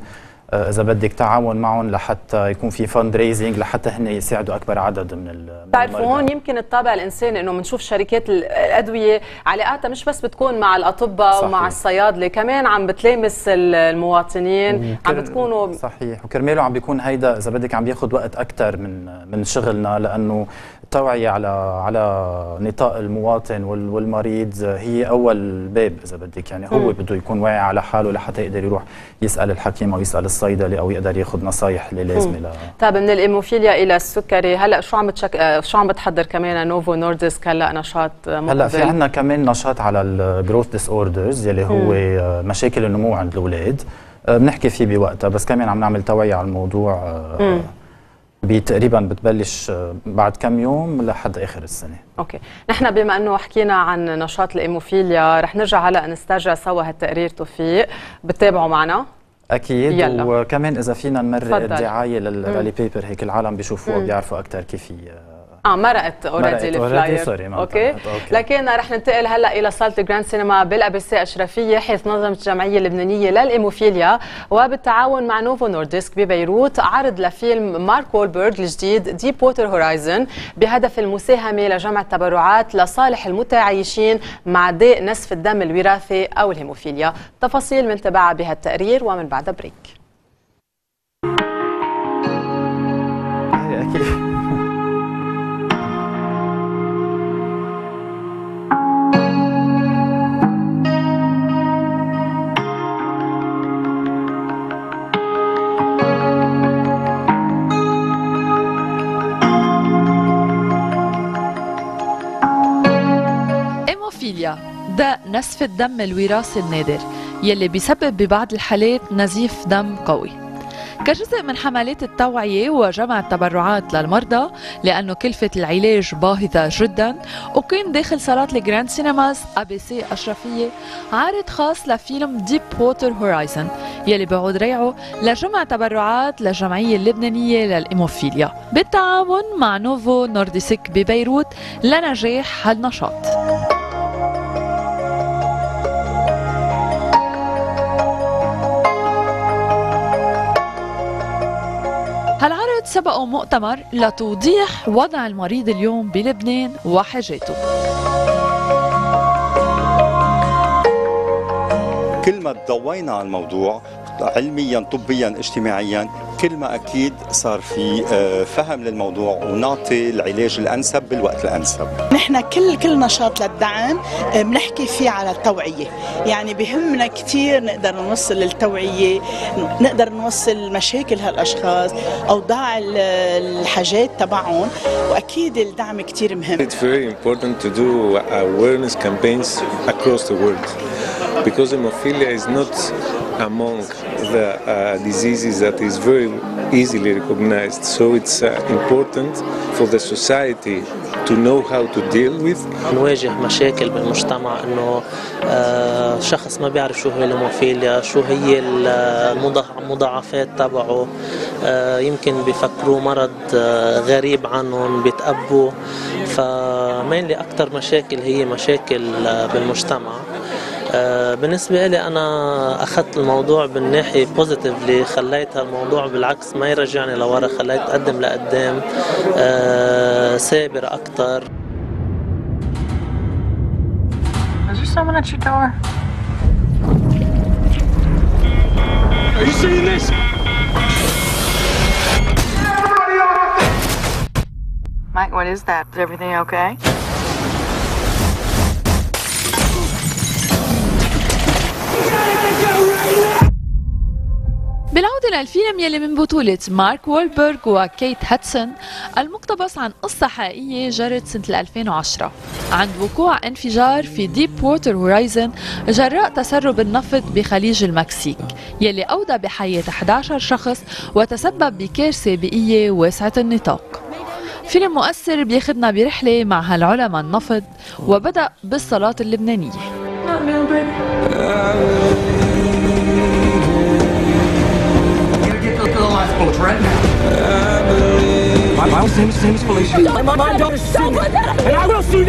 إذا بدك تعاون معهم لحتى يكون في fundraising لحتى هن يساعدوا أكبر عدد من ال- بتعرفوا. هون يمكن الطابع الإنساني إنه بنشوف شركات ال- الأدوية علاقاتها مش بس بتكون مع الأطباء صحيح. ومع الصيادلة كمان عم بتلامس ال- المواطنين عم بتكونوا صحيح وكرماله عم بيكون هيدا إذا بدك عم بياخذ وقت أكثر من من شغلنا لأنه التوعيه على على نطاق المواطن وال- والمريض هي أول باب إذا بدك يعني هو. بده يكون واعي على حاله لحتى يقدر يروح يسأل الحكيم أو يسال الصيدلي أو يقدر ياخذ نصايح اللي لازمه. ل طيب من الإيموفيليا إلى السكري هلأ شو عم بتشك... آه، شو عم بتحضر كمان نوفو نوردسك هلا نشاط آه، هلأ في مقبل؟ عندنا كمان نشاط على ال growth disorders يلي هو مم. آه، مشاكل النمو عند الأولاد بنحكي فيه بوقتها بس كمان عم نعمل توعية على الموضوع مم. تقريبا بتبلش بعد كم يوم لحد آخر السنة أوكي نحن بما إنه حكينا عن نشاط الإيموفيليا رح نرجع هلأ نسترجع سوا هالتقرير توفيق بتتابعوا معنا أكيد يلا. وكمان إذا فينا نمرق تفضل. الدعاية. لل rallye papier هيك العالم بيشوفوها. بيعرفوا أكثر كيف هي آه مرقت already ال flyer sorry، ما أوكي؟ أوكي. لكن رح ننتقل هلا إلى صاله ال Grand Cinema بال ABC اشرفيه حيث نظمت الجمعيه اللبنانيه للإيموفيليا وبالتعاون مع نوفو نوردسك ببيروت عرض لفيلم مارك وولبرغ الجديد Deepwater Horizon بهدف المساهمة لجمع التبرعات لصالح المتعايشين مع داء نزف الدم الوراثي أو الهيموفيليا. تفاصيل من تبعها بهالتقرير ومن بعدها break داء نزف الدم الوراثي النادر يلي بيسبب ببعض الحالات نزيف دم قوي. كجزء من حملات التوعية وجمع التبرعات للمرضى لأنه كلفة العلاج باهظة جدا وكان داخل صالات ال Grand Cinemas ABC أشرفية عرض خاص لفيلم Deepwater Horizon يلي بيعود ريعه لجمع تبرعات للجمعية اللبنانية للإيموفيليا. بالتعاون مع نوفو نورديسك ببيروت لنجاح هالنشاط. هالعرض سبقه مؤتمر لتوضيح وضع المريض اليوم بلبنان وحاجاته. كل ما تضوينا على الموضوع علميا طبيا اجتماعيا كل ما أكيد صار في آه، فهم للموضوع ونعطي العلاج الأنسب بالوقت الأنسب. نحن كل كل نشاط للدعم آه، بنحكي فيه على التوعية. يعني بهمنا كثير نقدر نوصل للتوعية نقدر نوصل مشاكل هالأشخاص أوضاع ال- الحاجات تبعهم وأكيد الدعم كثير مهم. It's very important to do awareness campaigns across the world. Because hemophilia is not among the uh, diseases that is very easily recognized. So it's uh, important for the society to know how to deal with. نواجه مشاكل بالمجتمع إنه آه، شخص ما بيعرف شو هي الهيموفيليا شو هي المضاع- المضاعفات تبعه آه، يمكن بيفكروه مرض آه، غريب عنهم بيتقبوا ف mainly أكثر مشاكل هي مشاكل آه، بالمجتمع آه، بالنسبة لي أنا أخذت الموضوع بالناحية positively خليت هالموضوع بالعكس ما يرجعني لورا خليت أقدم لقدام آه، سابر أكتر Is there someone at your door? Are you seeing this? Mike, what is that? Is everything okay? بالعودة للفيلم يلي من بطولة مارك وولبرغ وكيت هاتسون المقتبس عن قصة حقيقية جرت سنة 2010 عند وقوع انفجار في ديب ووتر هورايزن جراء تسرب النفط بخليج المكسيك يلي أودى بحياة 11 شخص وتسبب بكارثة بيئية واسعة النطاق. فيلم مؤثر بياخدنا برحلة مع هالعلماء النفط وبدأ بالصلاة اللبنانية. right now. My name seems, seems Felicia. My, my, my daughter's. And I will see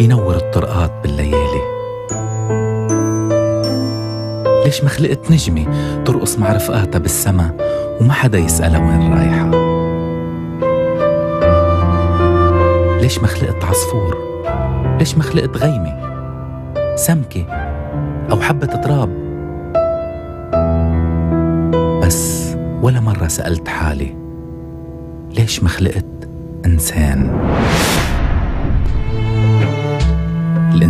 ينور الطرقات بالليالي. ليش ما خلقت نجمة ترقص مع رفقاتها بالسما وما حدا يسألها وين رايحة؟ ليش ما خلقت عصفور؟ ليش ما خلقت غيمة؟ سمكة أو حبة تراب؟ بس ولا مرة سألت حالي ليش ما خلقت إنسان؟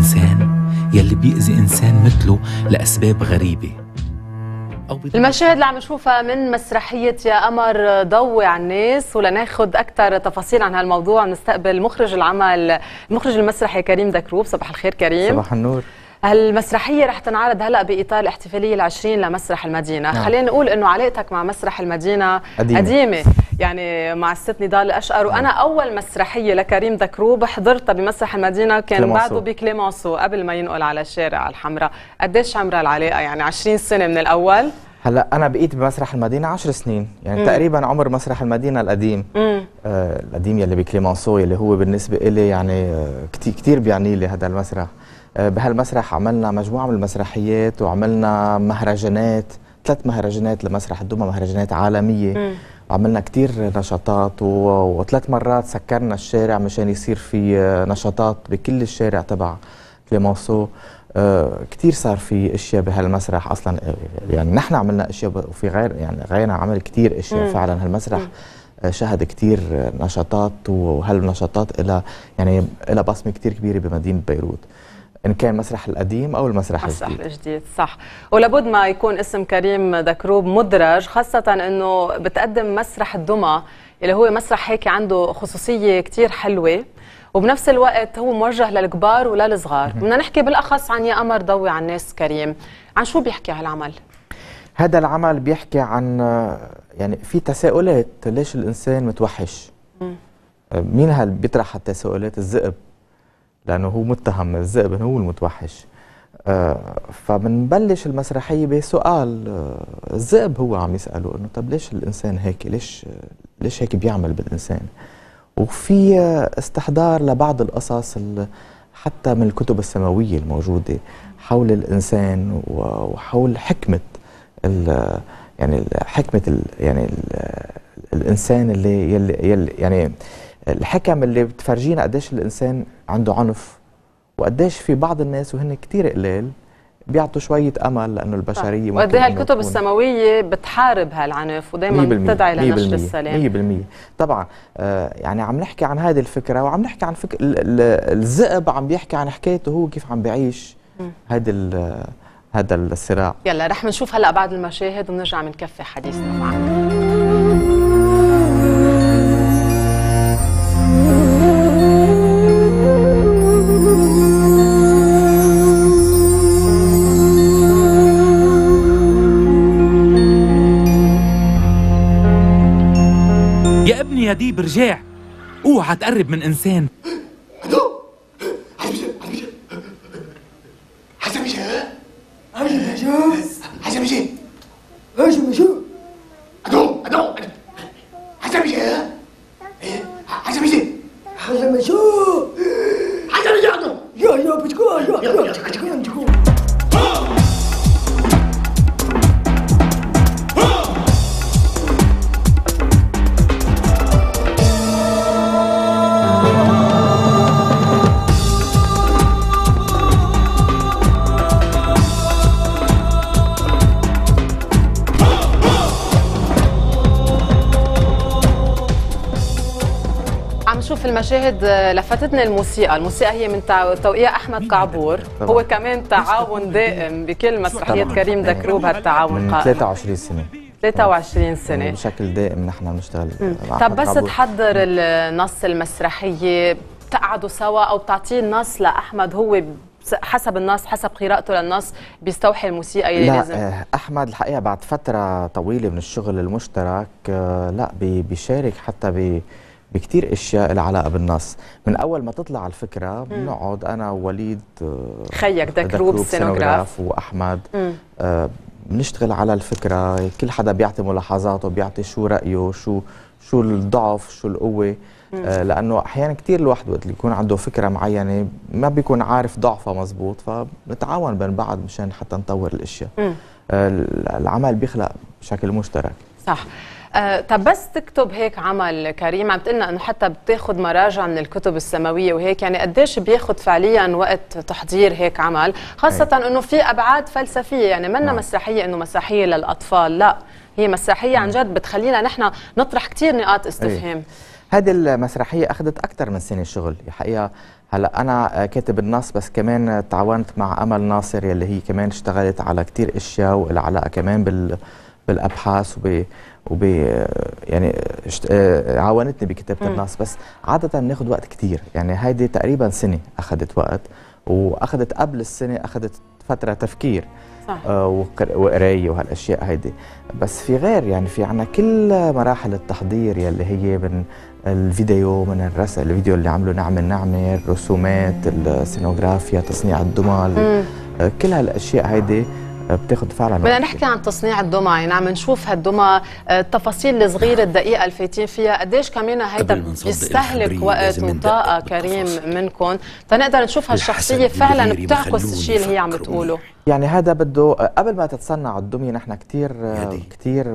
الإنسان يلي بيأذي إنسان مثله لأسباب غريبة. المشاهد اللي عم نشوفها من مسرحية يا قمر ضوي على الناس ولناخذ أكثر تفاصيل عن هالموضوع. نستقبل مخرج العمل المخرج المسرحي كريم دكروب صباح الخير كريم. صباح النور. هالمسرحية رح تنعرض هلأ بإطار الاحتفالية العشرين لمسرح المدينة نعم. خلينا نقول إنه علاقتك مع مسرح المدينة قديمة. قديمة يعني مع الست نضال الأشقر وأنا أول مسرحية لكريم دكروب حضرتها بمسرح المدينة كان. بعده بكليمانسو قبل ما ينقل على الشارع الحمراء قديش عمرها العلاقة يعني 20 سنة من الأول هلأ أنا بقيت بمسرح المدينة 10 سنين يعني مم. تقريبا عمر مسرح المدينة القديم مم. آه القديم يلي بكليمانسو يلي هو بالنسبة إلي يعني آه كتير كثير بيعني لي هذا المسرح بهالمسرح عملنا مجموعة من المسرحيات وعملنا مهرجانات ثلاث مهرجانات لمسرح الدوما مهرجانات عالمية. وعملنا كتير نشاطات و... وثلاث مرات سكرنا الشارع مشان يصير في آه، نشاطات بكل الشارع تبع كليمانسو آه كتير صار في أشياء بهالمسرح أصلا آه، يعني نحن عملنا أشياء وفي غير يعني غيرنا عمل كتير أشياء مم. فعلا هالمسرح مم. آه، شهد كتير آه، نشاطات وهالنشاطات إلى يعني إلى بصمة كتير كبيرة بمدينة بيروت إن كان المسرح القديم أو المسرح مسرح الجديد. الجديد صح. ولابد ما يكون اسم كريم دكروب مدرج خاصة إنه بتقدم مسرح الدمى اللي هو مسرح هيك عنده خصوصية كتير حلوة. وبنفس الوقت هو موجه للكبار وللصغار بدنا نحكي بالأخص عن يا قمر ضوي على الناس كريم. عن شو بيحكي هالعمل؟ هذا العمل بيحكي عن يعني في تساؤلات ليش الإنسان متوحش؟ مين هل بيطرح التساؤلات الذئب. لأنه هو متهم الذئب هو المتوحش. آه، فبنبلش المسرحية بسؤال آه، الذئب هو عم يسأله إنه طب ليش الإنسان هيك؟ ليش ليش هيك بيعمل بالإنسان؟ وفي استحضار لبعض القصص ال- حتى من الكتب السماوية الموجودة حول الإنسان وحول حكمة يعني حكمة يعني ال الإنسان اللي يلي, يلي يعني الحكم اللي بتفرجينا قديش الإنسان عنده عنف وقديش في بعض الناس وهن كتير قلال بيعطوا شوية أمل لأنه البشرية وقد إيه الكتب السماوية بتحارب هالعنف ودائما 100% بتدعي لنشر 100% السلام. 100% طبعا آه يعني عم نحكي عن هذه الفكرة وعم نحكي عن ال- الذئب عم بيحكي عن حكايته هو كيف عم بيعيش. هذا هذا الصراع. يلا رح نشوف هلأ بعد المشاهد ونرجع بنكفي حديثنا معك ديب رجع أوعى تقرب من إنسان. لفتتني الموسيقى. الموسيقى هي من توقيع أحمد كعبور. طبعاً. هو كمان تعاون دائم بكل مسرحيات طبعاً. كريم دكروب هالتعاون. من قائم 23 سنة. 23 سنة. بشكل دائم نحن بنشتغل طب بس كعبور. تحضر النص المسرحية. بتقعدوا سوا أو بتعطيه النص لأحمد؟ هو حسب النص حسب قراءته للنص بيستوحي الموسيقى اللي لا لازم. آه، أحمد الحقيقة بعد فترة طويلة من الشغل المشترك آه، لا بي- بيشارك حتى ب بكتير أشياء لها علاقه بالنص من أول ما تطلع الفكرة بنقعد أنا ووليد آه، خيي دكروب scénographe. وأحمد. آه، بنشتغل على الفكرة كل حدا بيعطي ملاحظاته بيعطي شو رأيه شو شو الضعف شو القوة. آه، لأنه أحيانا كثير الواحد وقت اللي يكون عنده فكرة معينة ما بيكون عارف ضعفها مزبوط فبنتعاون بين بعض مشان حتى نطور الأشياء. آه، العمل بيخلق بشكل مشترك صح آه، طب بس تكتب هيك عمل كريم. عم تقلنا إنه حتى بتاخذ مراجع من الكتب السماوية وهيك. يعني قديش بياخذ فعليا وقت تحضير هيك عمل؟ خاصة إنه في أبعاد فلسفية. يعني منا نعم. مسرحية إنه مسرحية للأطفال. لا هي مسرحية عن جد بتخلينا نحن نطرح كثير نقاط استفهام. هذه المسرحية أخذت أكثر من سنة شغل. الحقيقة هلا أنا آه، كاتب النص بس كمان تعاونت مع أمل ناصر يلي هي كمان اشتغلت على كتير أشياء والها علاقه كمان بال بالأبحاث وب وب يعني اشت... آه، عاونتني بكتابة. النص بس عادة بناخذ وقت كتير يعني هيدي تقريبا سنة أخذت وقت وأخذت قبل السنة أخذت فترة تفكير صح. آه، وقر- وقراية وهالأشياء هيدي بس في غير يعني في عنا كل مراحل التحضير يلي هي من الفيديو من الرسم الفيديو اللي عمله نعمل نعمل الرسومات السينوغرافيا تصنيع الدمى مم. آه، كل هالأشياء هيدي آه، بتاخذ فعلا بدنا نحكي عن تصنيع الدمى يعني عم نشوف هالدمى آه، التفاصيل الصغيرة الدقيقة اللي فايتين فيها. قديش كمان هيدا قبل بيستهلك وقت وطاقة كريم منكم. تنقدر نشوف هالشخصية فعلا بتعكس الشيء اللي هي عم بتقوله. يعني هذا بده قبل ما تتصنع الدميه نحن كثير كثير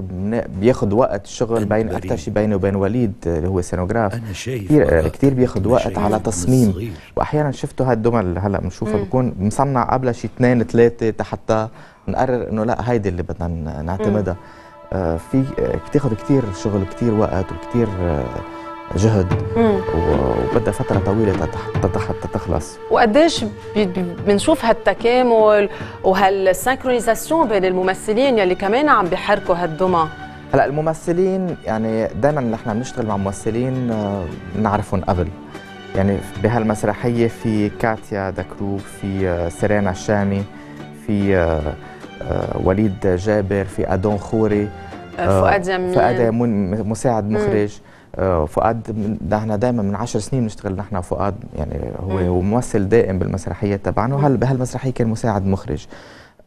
بياخذ وقت الشغل بين أكثر شيء بيني وبين وليد اللي هو سينوغراف. كثير. كثير بياخذ وقت على تصميم. واحيانا شفتوا هالدمى اللي هلأ بنشوفها. بكون مصنع قبلها شيء اثنين ثلاثة حتى نقرر إنه لا هيدي اللي بدنا نعتمدها. آه في آه، بتاخذ كثير شغل كثير وقت وكثير آه جهد. وبدها فترة طويلة حتى تخلص وقديش بنشوف هالتكامل وهالسنكرونيزاسيون بين الممثلين يلي كمان عم بيحركوا هالدمى. هلأ الممثلين يعني دائما نحن بنشتغل مع ممثلين آه، بنعرفهم قبل. يعني بهالمسرحية في كاتيا دكروب في آه، سيرينا الشامي في آه، آه، وليد جابر في ادون خوري آه، فؤاد يمين. فؤاد مساعد مخرج. آه، فؤاد نحن دائما من عشر سنين بنشتغل نحن فؤاد يعني هو. هو ممثل دائم بالمسرحيات تبعنا وهل بهالمسرحية كان مساعد مخرج.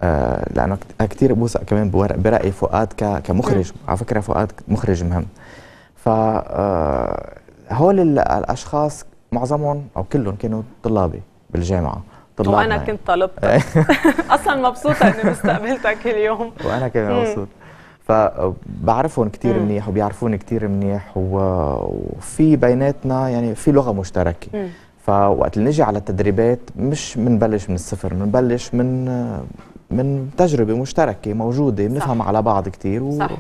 آه لأنه كثير بوثق كمان برايي فؤاد كمخرج. على فكرة فؤاد مخرج مهم. ف آه، هول ال- الأشخاص معظمهم أو كلهم كانوا طلابي بالجامعة. طلابنا وأنا يعني. كنت طالبتك [LAUGHS] أصلا مبسوطة إني مستقبلتك [LAUGHS] اليوم وأنا كمان. مبسوط فبعرفهم كثير. منيح وبيعرفوني كثير منيح وفي بيناتنا يعني في لغة مشتركة مم. فوقت اللي نجي على التدريبات مش بنبلش من الصفر بنبلش من من تجربة مشتركة موجودة بنفهم على بعض كثير و... صح.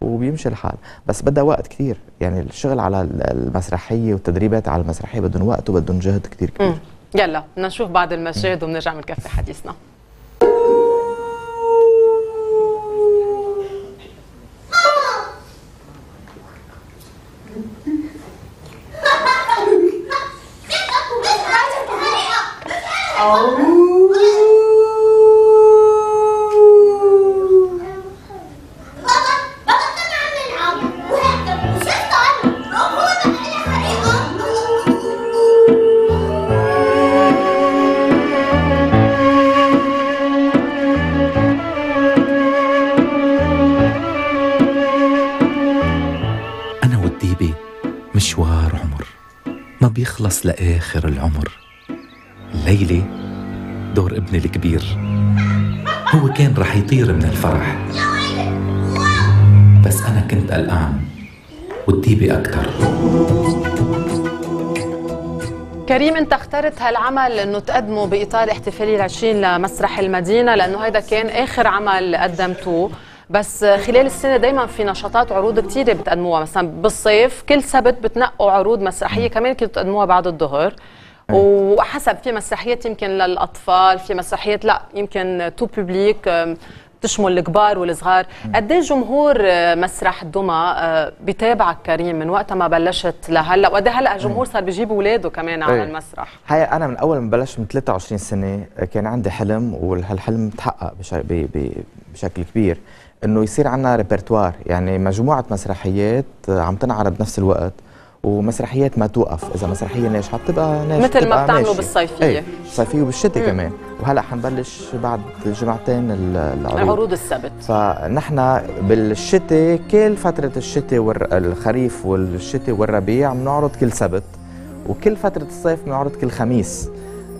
وبيمشي الحال بس بدها وقت كثير يعني الشغل على المسرحية والتدريبات على المسرحية بدهم وقت وبدهم جهد كثير كبير. يلا بدنا نشوف بعض المشاهد وبنرجع بنكفي حديثنا. أنا بيخلص لآخر العمر. الليلة دور ابني الكبير. هو كان رح يطير من الفرح. بس أنا كنت قلقان والديبة أكتر. كريم أنت اخترت هالعمل إنه تقدمه بإطار احتفاليه العشرين لمسرح المدينة لأنه هيدا كان آخر عمل قدمتوه. بس خلال السنة دائما في نشاطات عروض كثيره بتقدموها. مثلا بالصيف كل سبت بتنقوا عروض مسرحية كمان كنتوا تقدموها بعد الظهر. وحسب في مسرحيات يمكن للأطفال في مسرحيات لا يمكن tout public تشمل الكبار والصغار. قد إيه جمهور آه، مسرح الدمى آه، بيتابعك كريم؟ من وقت ما بلشت لهلأ وقد إيه هلأ الجمهور صار بيجيب اولاده كمان على إيه. المسرح؟ هاي أنا من أول ما بلشت من 23 سنة كان عندي حلم وهالحلم تحقق بشكل كبير. إنه يصير عندنا répertoire يعني مجموعة مسرحيات عم تنعرض بنفس الوقت ومسرحيات ما توقف إذا مسرحية ناجحة بتبقى ناجحة مثل ما بتعملوا ماشية. بالصيفية. إيه بالصيفيه وبالشتاء. كمان وهلأ حنبلش بعد جمعتين ال- العروض عروض السبت فنحن بالشتاء كل فترة الشتاء والخريف والشتاء والربيع بنعرض كل سبت وكل فترة الصيف بنعرض كل خميس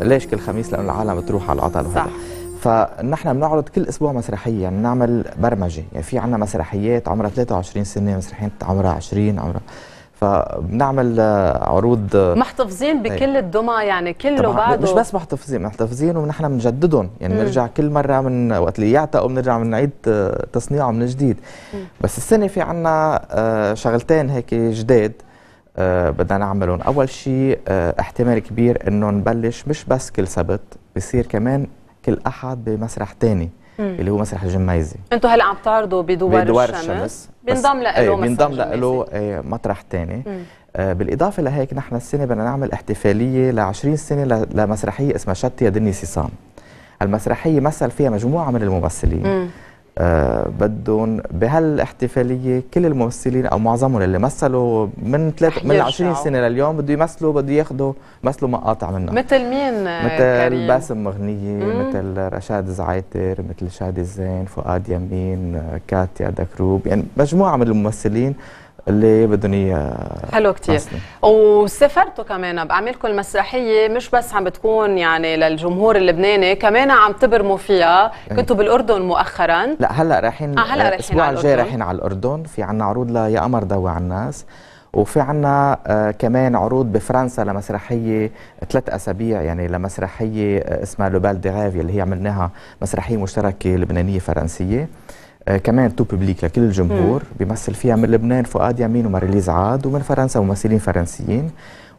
ليش كل خميس؟ لأنه العالم بتروح على العطل وهذا. فنحن بنعرض كل أسبوع مسرحية بنعمل برمجة. يعني في عندنا مسرحيات عمرها 23 سنة مسرحيات عمرها 20 عمرها. فبنعمل آه، عروض آه، محتفظين بكل الدمى يعني كله بعده. مش بس محتفظين محتفظين ونحن بنجددهم. يعني. بنرجع كل مرة من وقت اللي يعتقوا بنرجع بنعيد آه، تصنيعهم من جديد. بس السنة في عنا آه، شغلتين هيك جداد بدنا نعملهم. أول شيء احتمال كبير إنه نبلش مش بس كل سبت بصير كمان كل أحد بمسرح تاني. اللي هو مسرح الجميزي أنتوا هلا عم تعرضوا بدوار, بدوار الشمس, الشمس بينضم له إيه مسرح بينضم. له آه، مطرح تاني. آه، بالإضافة لهيك نحن السنة بدنا نعمل احتفالية ل 20 سنة ل- لمسرحية اسمها شتي يا دني سيسان المسرحية مثل فيها مجموعة من الممثلين مم. بدهم بهالاحتفالية كل الممثلين أو معظمهم اللي مثلوا من ثلاث من يرجعوا. 20 سنة لليوم بده يمثلوا بده ياخذوا مثلوا مقاطع منها مثل مين آه، مثل؟ باسم مغنية مم. مثل رشاد زعيتر مثل شادي الزين فؤاد يمين آه، كاتيا دكروب يعني مجموعة من الممثلين اللي بدهم ي- حلو يمثلوا. وسافرتوا كمان باعمالكم المسرحيه مش بس عم بتكون يعني للجمهور اللبناني كمان عم تبرموا فيها. إيه. كنتوا بالأردن مؤخرا. لا هلأ رايحين آه، رايحين الأسبوع الجاي. رايحين على الأردن. في عنا عروض ليا قمر ضوي على الناس. وفي عنا آه كمان عروض بفرنسا لمسرحية ثلاث أسابيع يعني لمسرحية آه اسمها لوبال دي غاف اللي هي عملناها مسرحية مشتركة لبنانية فرنسية. آه كمان tout public لكل الجمهور بيمثل فيها من لبنان فؤاد يمين وماريليز عاد ومن فرنسا ممثلين فرنسيين.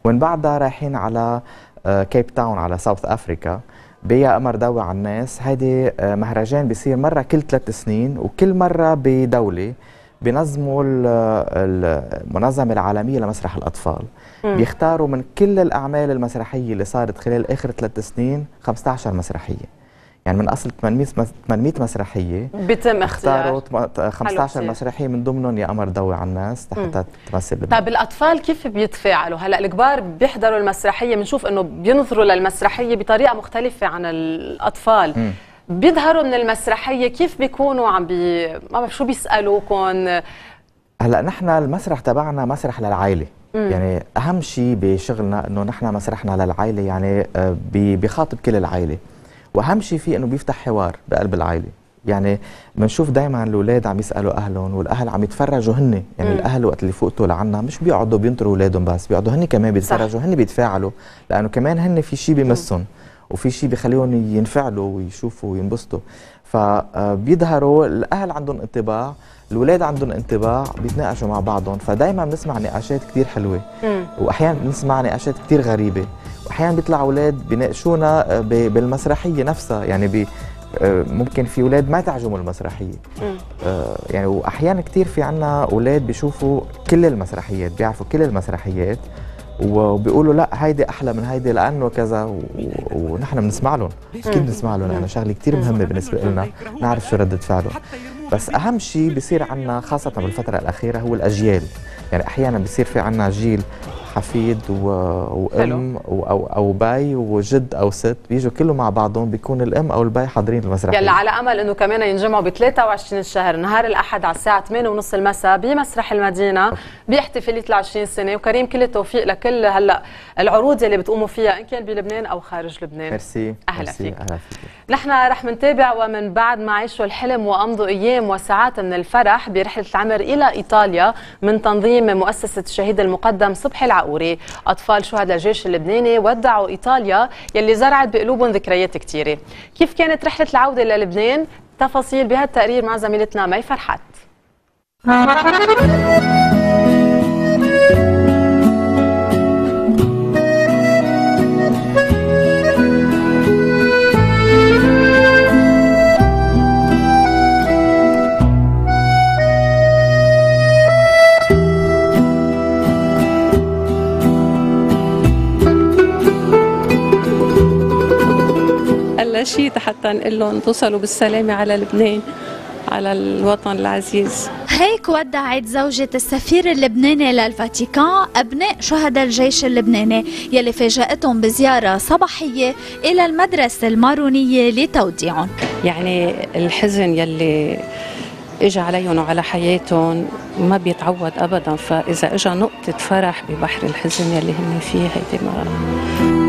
ومن بعدها رايحين على آه كيب تاون على South Africa بيا قمر ضوي على الناس. هيدي آه، مهرجان بيصير مرة كل ثلاث سنين وكل بينظموا ال- ال- المنظمة العالمية لمسرح الأطفال. مم. بيختاروا من كل الأعمال المسرحية اللي صارت خلال آخر ثلاث سنين 15 مسرحية. يعني من أصل 800 مس- 800 مسرحية بيتم اختاروا اختيار تم- 15 كتير. مسرحية من ضمنهم يا قمر ضوي على الناس حتى تمثل. طيب الأطفال كيف بيتفاعلوا هلأ الكبار بيحضروا المسرحية بنشوف إنه بينظروا للمسرحية بطريقة مختلفة عن الأطفال مم. بيظهروا من المسرحية كيف بيكونوا عم بي ما بعرف شو بيسالوكم هلأ نحن المسرح تبعنا مسرح للعائلة. يعني أهم شيء بشغلنا إنه نحن مسرحنا للعائلة يعني آه، بيخاطب كل العائلة وأهم شيء فيه إنه بيفتح حوار بقلب العائلة. يعني بنشوف دائما الأولاد عم يسألوا أهلهم والأهل عم يتفرجوا هن يعني مم. الأهل وقت اللي فوقتوا لعنا مش بيقعدوا بينطروا أولادهم بس بيقعدوا هن كمان بيتفرجوا هن بيتفاعلوا لأنه كمان هن في شيء بيمسهم وفي شيء بيخليهم ينفعلوا ويشوفوا وينبسطوا. فبيظهروا الأهل عندهم انطباع الاولاد عندهم انطباع بيتناقشوا مع بعضهم فدائما بنسمع نقاشات كثير حلوة. واحيانا بنسمع نقاشات كثير غريبة. واحيانا بيطلع أولاد بيناقشونا آه، بالمسرحية نفسها. يعني بي آه، ممكن في أولاد ما تعجبهم المسرحية. آه، يعني واحيانا كثير في عنا أولاد بيشوفوا كل المسرحيات بيعرفوا كل المسرحيات. وبيقولوا لا هيدي أحلى من هيدي لأنه كذا ونحن بنسمع لهم. أكيد بنسمع لهم لأنه شغله كثير مهمة بالنسبة لنا نعرف شو ردة فعلهم بس أهم شيء بيصير عنا خاصة بالفترة الأخيرة هو الأجيال. يعني أحيانا بيصير في عنا جيل حفيد و... وأم. أو أو باي وجد أو ست بيجوا كله مع بعضهم بيكون الأم أو الباي حاضرين المسرحية. يلا على أمل إنه كمان ينجمعوا ب 23 الشهر نهار الأحد على الساعة 8:30 المساء بمسرح المدينة باحتفاليه ال 20 سنة. وكريم كل التوفيق لكل هلأ العروض اللي بتقوموا فيها إن كان بلبنان أو خارج لبنان. merci. merci، فيك. أهلا فيك. نحن رح منتابع ومن بعد ما عيشوا الحلم وأمضوا أيام وساعات من الفرح برحلة العمر إلى إيطاليا من تنظيم مؤسسة الشهيد المقدم صبحي العقوري أطفال شهداء الجيش اللبناني ودعوا إيطاليا يلي زرعت بقلوبهم ذكريات كثيره كيف كانت رحلة العودة للبنان تفاصيل بهالتقرير مع زميلتنا مي فرحات. شيء حتى نقول لهم توصلوا بالسلامة على لبنان على الوطن العزيز. هيك ودعت زوجة السفير اللبناني للفاتيكان أبناء شهداء الجيش اللبناني يلي فاجأتهم بزيارة صباحية إلى المدرسة المارونية لتوديعهم. يعني الحزن يلي اجى عليهم وعلى حياتهم ما بيتعوض ابدا فإذا اجى نقطة فرح ببحر الحزن يلي هن فيه هيدي ما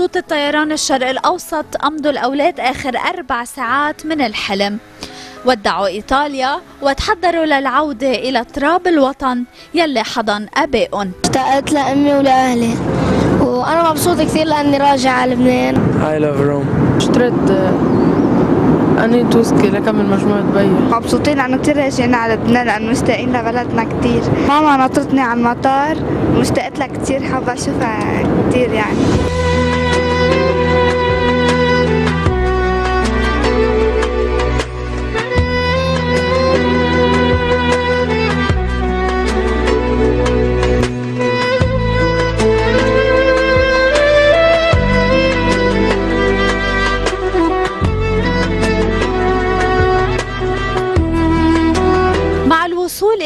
خطوط الطيران الشرق الأوسط أمضوا الأولاد آخر أربع ساعات من الحلم. ودعوا إيطاليا وتحضروا للعودة إلى تراب الوطن يلي حضن أبائهم. اشتقت لأمي ولأهلي وأنا مبسوط كثير لأني راجع على لبنان. I love Rome. اشتريت أني توسكي لكمل مجموعة بي مبسوطين لأنه كتير راجعين على لبنان لأنه مشتاقين لبلدنا كتير. ماما نطرتني على المطار ومشتاقت لها كتير حابة أشوفها كتير يعني.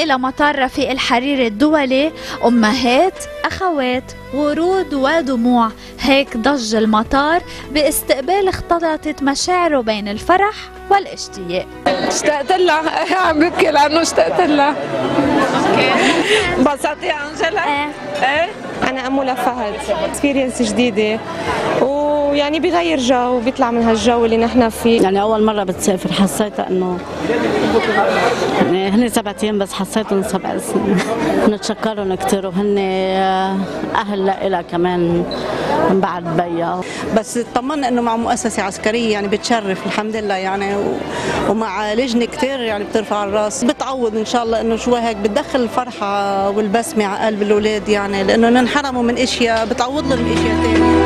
إلى مطار رفيق الحريري الدولي أمهات أخوات ورود ودموع. هيك ضج المطار باستقبال اختلطت مشاعره بين الفرح والاشتياق. اشتقت لها [LAUGHS] عم ببكي لأنه اشتقت لها انبسطتي يا أنجلا؟ إيه. أنا أمولة فهد. experience جديدة. ويعني بغير جو وبيطلع من هالجو اللي نحن فيه. يعني أول مرة بتسافر حسيت إنه يعني هن سبعة أيام بس حسيتهم سبع سنين. بنتشكرهم كثير وهن أهل لإلها كمان من بعد بيا. بس اطمنا إنه مع مؤسسة عسكرية يعني بتشرف الحمد لله يعني و... ومع لجنه كثير يعني بترفع الرأس. بتعوض إن شاء الله إنه شوي هيك بتدخل الفرحة والبسمة على قلب الأولاد يعني لأنه انحرموا من إشياء بتعوض لهم إشياء ثانية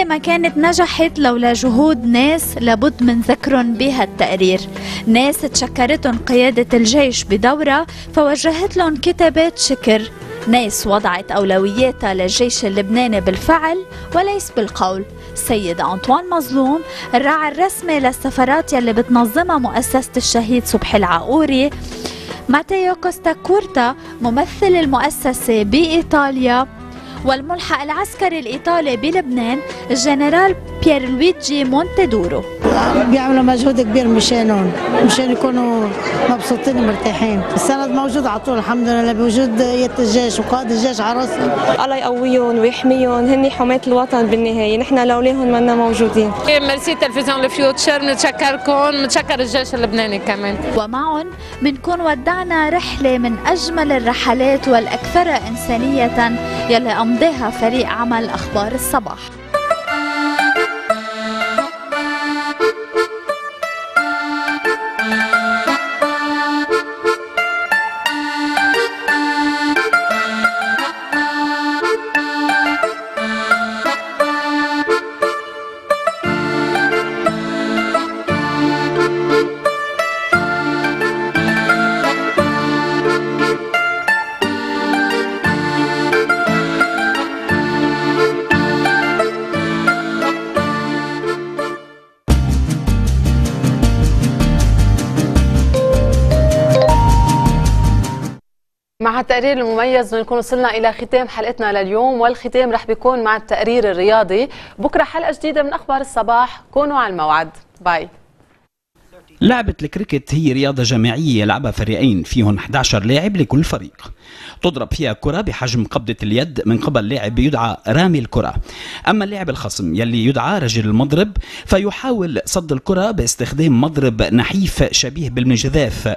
الرحلة ما كانت نجحت لولا جهود ناس لابد من ذكرهم بهالتقرير ناس تشكرتهم قيادة الجيش بدورة فوجهت لهم كتابات شكر. ناس وضعت أولوياتها للجيش اللبناني بالفعل وليس بالقول. السيد أنطوان مظلوم الراعي الرسمي للسفرات يلي بتنظمها مؤسسة الشهيد صبحي العقوري. ماتيو كوستا كورتا ممثل المؤسسة بإيطاليا. والملحق العسكري الإيطالي بلبنان الجنرال بيير لويجي مونتيدورو بيعملوا مجهود كبير مشانهم مشان يكونوا مبسوطين ومرتاحين. السند موجود على طول الحمد لله بوجود الجيش وقائد الجيش على راسهم. الله يقويهم ويحميهم هن حماة الوطن بالنهاية نحن لولاهم منا موجودين. ميرسي تلفزيون ال Future بنتشكركم بنتشكر الجيش اللبناني كمان. ومعهم بنكون ودعنا رحلة من أجمل الرحلات والأكثر إنسانية يلي أمضاها فريق عمل أخبار الصباح. التقرير المميز بنكون وصلنا إلى ختام حلقتنا لليوم والختام رح بيكون مع التقرير الرياضي. بكرة حلقة جديدة من أخبار الصباح كونوا على الموعد. bye. لعبة الكريكت هي رياضة جماعية يلعبها فريقين فيهم 11 لاعب لكل فريق. تضرب فيها كرة بحجم قبضة اليد من قبل لاعب يدعى رامي الكرة. أما اللاعب الخصم يلي يدعى رجل المضرب فيحاول صد الكرة باستخدام مضرب نحيف شبيه بالمجذاف.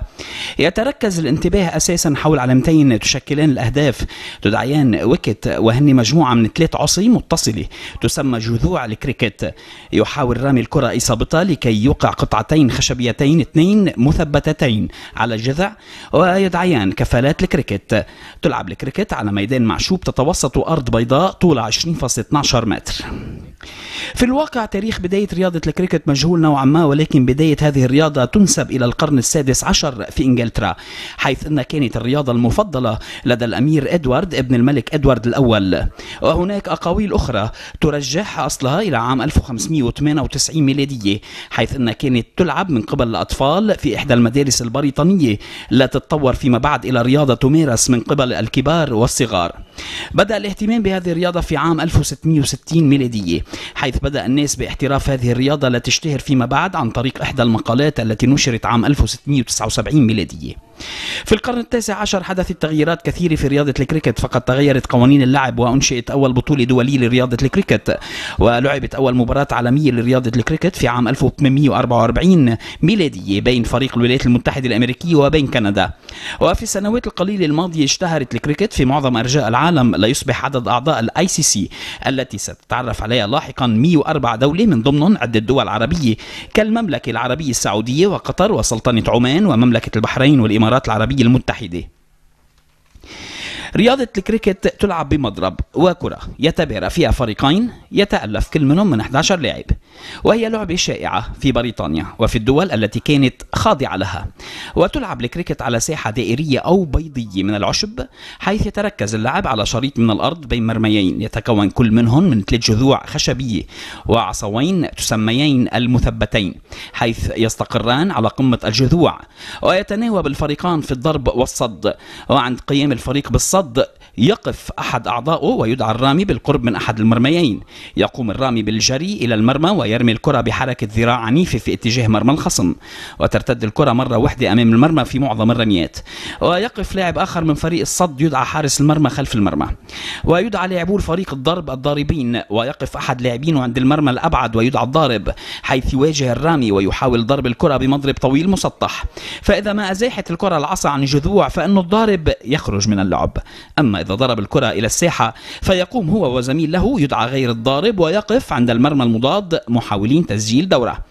يتركز الانتباه أساسا حول علامتين تشكلان الأهداف. تدعيان wicket وهن مجموعة من ثلاث عصي متصلة. تسمى جذوع الكريكت. يحاول رامي الكرة إصابتها لكي يوقع قطعتين خشبيتين اثنين مثبتتين على الجذع ويدعيان كفالات الكريكت. تلعب الكريكت على ميدان معشوب تتوسط أرض بيضاء طولها 20.12 متر. في الواقع تاريخ بداية رياضة الكريكت مجهول نوعا ما ولكن بداية هذه الرياضة تنسب إلى القرن السادس عشر في إنجلترا حيث أنها كانت الرياضة المفضلة لدى الأمير إدوارد ابن الملك إدوارد الأول. وهناك أقاويل أخرى ترجح أصلها إلى عام 1598 ميلادية حيث أنها كانت تلعب من قبل الأطفال في إحدى المدارس البريطانية لا تتطور فيما بعد إلى رياضة تمارس من قبل الكبار والصغار. بدأ الاهتمام بهذه الرياضة في عام 1660 ميلادية حيث بدأ الناس باحتراف هذه الرياضة لتشتهر فيما بعد عن طريق إحدى المقالات التي نشرت عام 1679 ميلادية. في القرن التاسع عشر حدثت تغييرات كثيرة في رياضة الكريكت فقد تغيرت قوانين اللعب وأنشئت أول بطولة دولية لرياضة الكريكت ولعبت أول مباراة عالمية لرياضة الكريكت في عام 1844 ميلادية بين فريق الولايات المتحدة الأمريكية وبين كندا. وفي السنوات القليلة الماضية اشتهرت الكريكت في معظم أرجاء العالم ليصبح عدد أعضاء ال ICC التي ستتعرف عليها لاحقا 104 دولة من ضمنهم عدة دول عربية كالمملكة العربية السعودية وقطر وسلطنة عمان ومملكة البحرين والإمارات. العربية المتحدة. رياضة الكريكت تلعب بمضرب وكرة يتبارى فيها فريقين يتألف كل منهم من 11 لاعب وهي لعبة شائعة في بريطانيا وفي الدول التي كانت خاضعة لها وتلعب الكريكت على ساحة دائرية أو بيضية من العشب حيث يتركز اللعب على شريط من الأرض بين مرميين يتكون كل منهم من ثلاث جذوع خشبية وعصوين تسميين المثبتين حيث يستقران على قمة الجذوع ويتناوب الفريقان في الضرب والصد وعند قيام الفريق بالصد تصدق يقف أحد أعضائه ويدعى الرامي بالقرب من أحد المرميين. يقوم الرامي بالجري إلى المرمى ويرمي الكرة بحركة ذراع عنيفة في اتجاه مرمى الخصم. وترتد الكرة مرة واحدة أمام المرمى في معظم الرميات. ويقف لاعب آخر من فريق الصد يدعى حارس المرمى خلف المرمى. ويدعى لاعبو الفريق الضرب الضاربين. ويقف أحد لاعبينه عند المرمى الأبعد ويدعى الضارب حيث يواجه الرامي ويحاول ضرب الكرة بمضرب طويل مسطح. فإذا ما أزاحت الكرة العصا عن الجذوع فإن الضارب يخرج من اللعب. أما إذا ضرب الكرة إلى الساحة فيقوم هو وزميل له يدعى غير الضارب ويقف عند المرمى المضاد محاولين تسجيل دورة.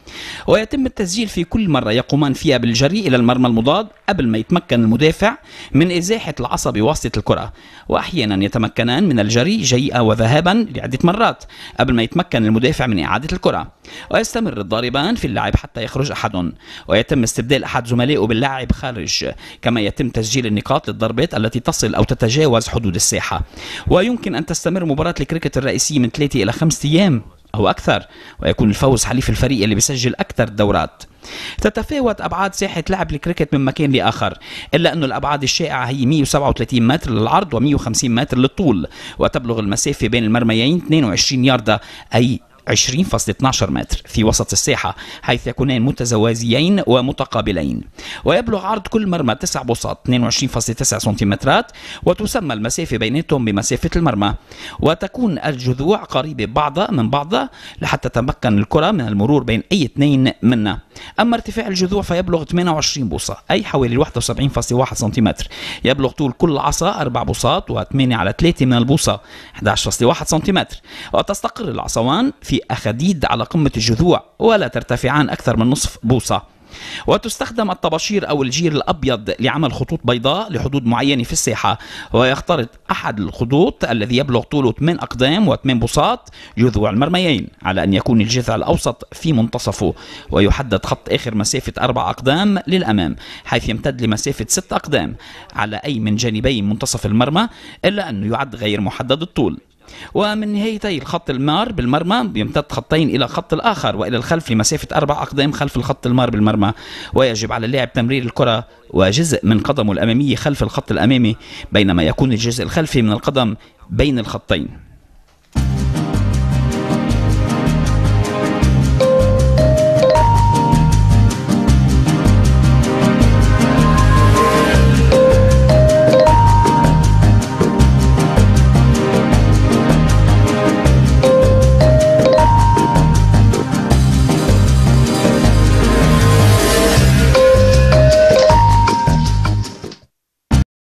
ويتم التسجيل في كل مرة يقومان فيها بالجري إلى المرمى المضاد قبل ما يتمكن المدافع من إزاحة العصا بواسطة الكرة. وأحيانا يتمكنان من الجري جيئة وذهابا لعدة مرات قبل ما يتمكن المدافع من إعادة الكرة. ويستمر الضاربان في اللعب حتى يخرج أحد. ويتم استبدال أحد زملائه باللاعب خارج. كما يتم تسجيل النقاط للضربات التي تصل أو تتجاوز حدود الساحة ويمكن أن تستمر مباراة الكريكت الرئيسية من ثلاثة إلى خمسة أيام أو أكثر ويكون الفوز حليف الفريق اللي بيسجل أكثر الدورات تتفاوت أبعاد ساحة لعب الكريكت من مكان لآخر إلا أن الأبعاد الشائعة هي 137 متر للعرض و150 متر للطول وتبلغ المسافة بين المرميين 22 ياردة أي 20.12 متر في وسط الساحة حيث يكونان متزوازيين ومتقابلين. ويبلغ عرض كل مرمى 9 بساط 22.9 سنتيمترات وتسمى المسافة بيناتهم بمسافة المرمى. وتكون الجذوع قريبة بعضها من بعضها لحتى تمكن الكرة من المرور بين أي اثنين منها أما ارتفاع الجذوع فيبلغ 28 بوصة أي حوالي 71.1 سنتيمتر. يبلغ طول كل عصا 4 بوصات و8 على 3 من البوصة 11.1 سنتيمتر. وتستقر العصوان في أخديد على قمة الجذوع ولا ترتفعان أكثر من نصف بوصة. وتستخدم الطباشير أو الجير الأبيض لعمل خطوط بيضاء لحدود معينة في الساحة. ويخترط أحد الخطوط الذي يبلغ طوله 8 أقدام و8 بساط جذوع المرميين على أن يكون الجذع الأوسط في منتصفه. ويحدد خط آخر مسافة أربع أقدام للأمام حيث يمتد لمسافة 6 أقدام على أي من جانبي منتصف المرمى إلا أنه يعد غير محدد الطول. ومن نهايتي الخط المار بالمرمى يمتد خطين إلى خط الآخر وإلى الخلف لمسافة أربع أقدام خلف الخط المار بالمرمى. ويجب على اللاعب تمرير الكرة وجزء من قدمه الأمامية خلف الخط الأمامي بينما يكون الجزء الخلفي من القدم بين الخطين.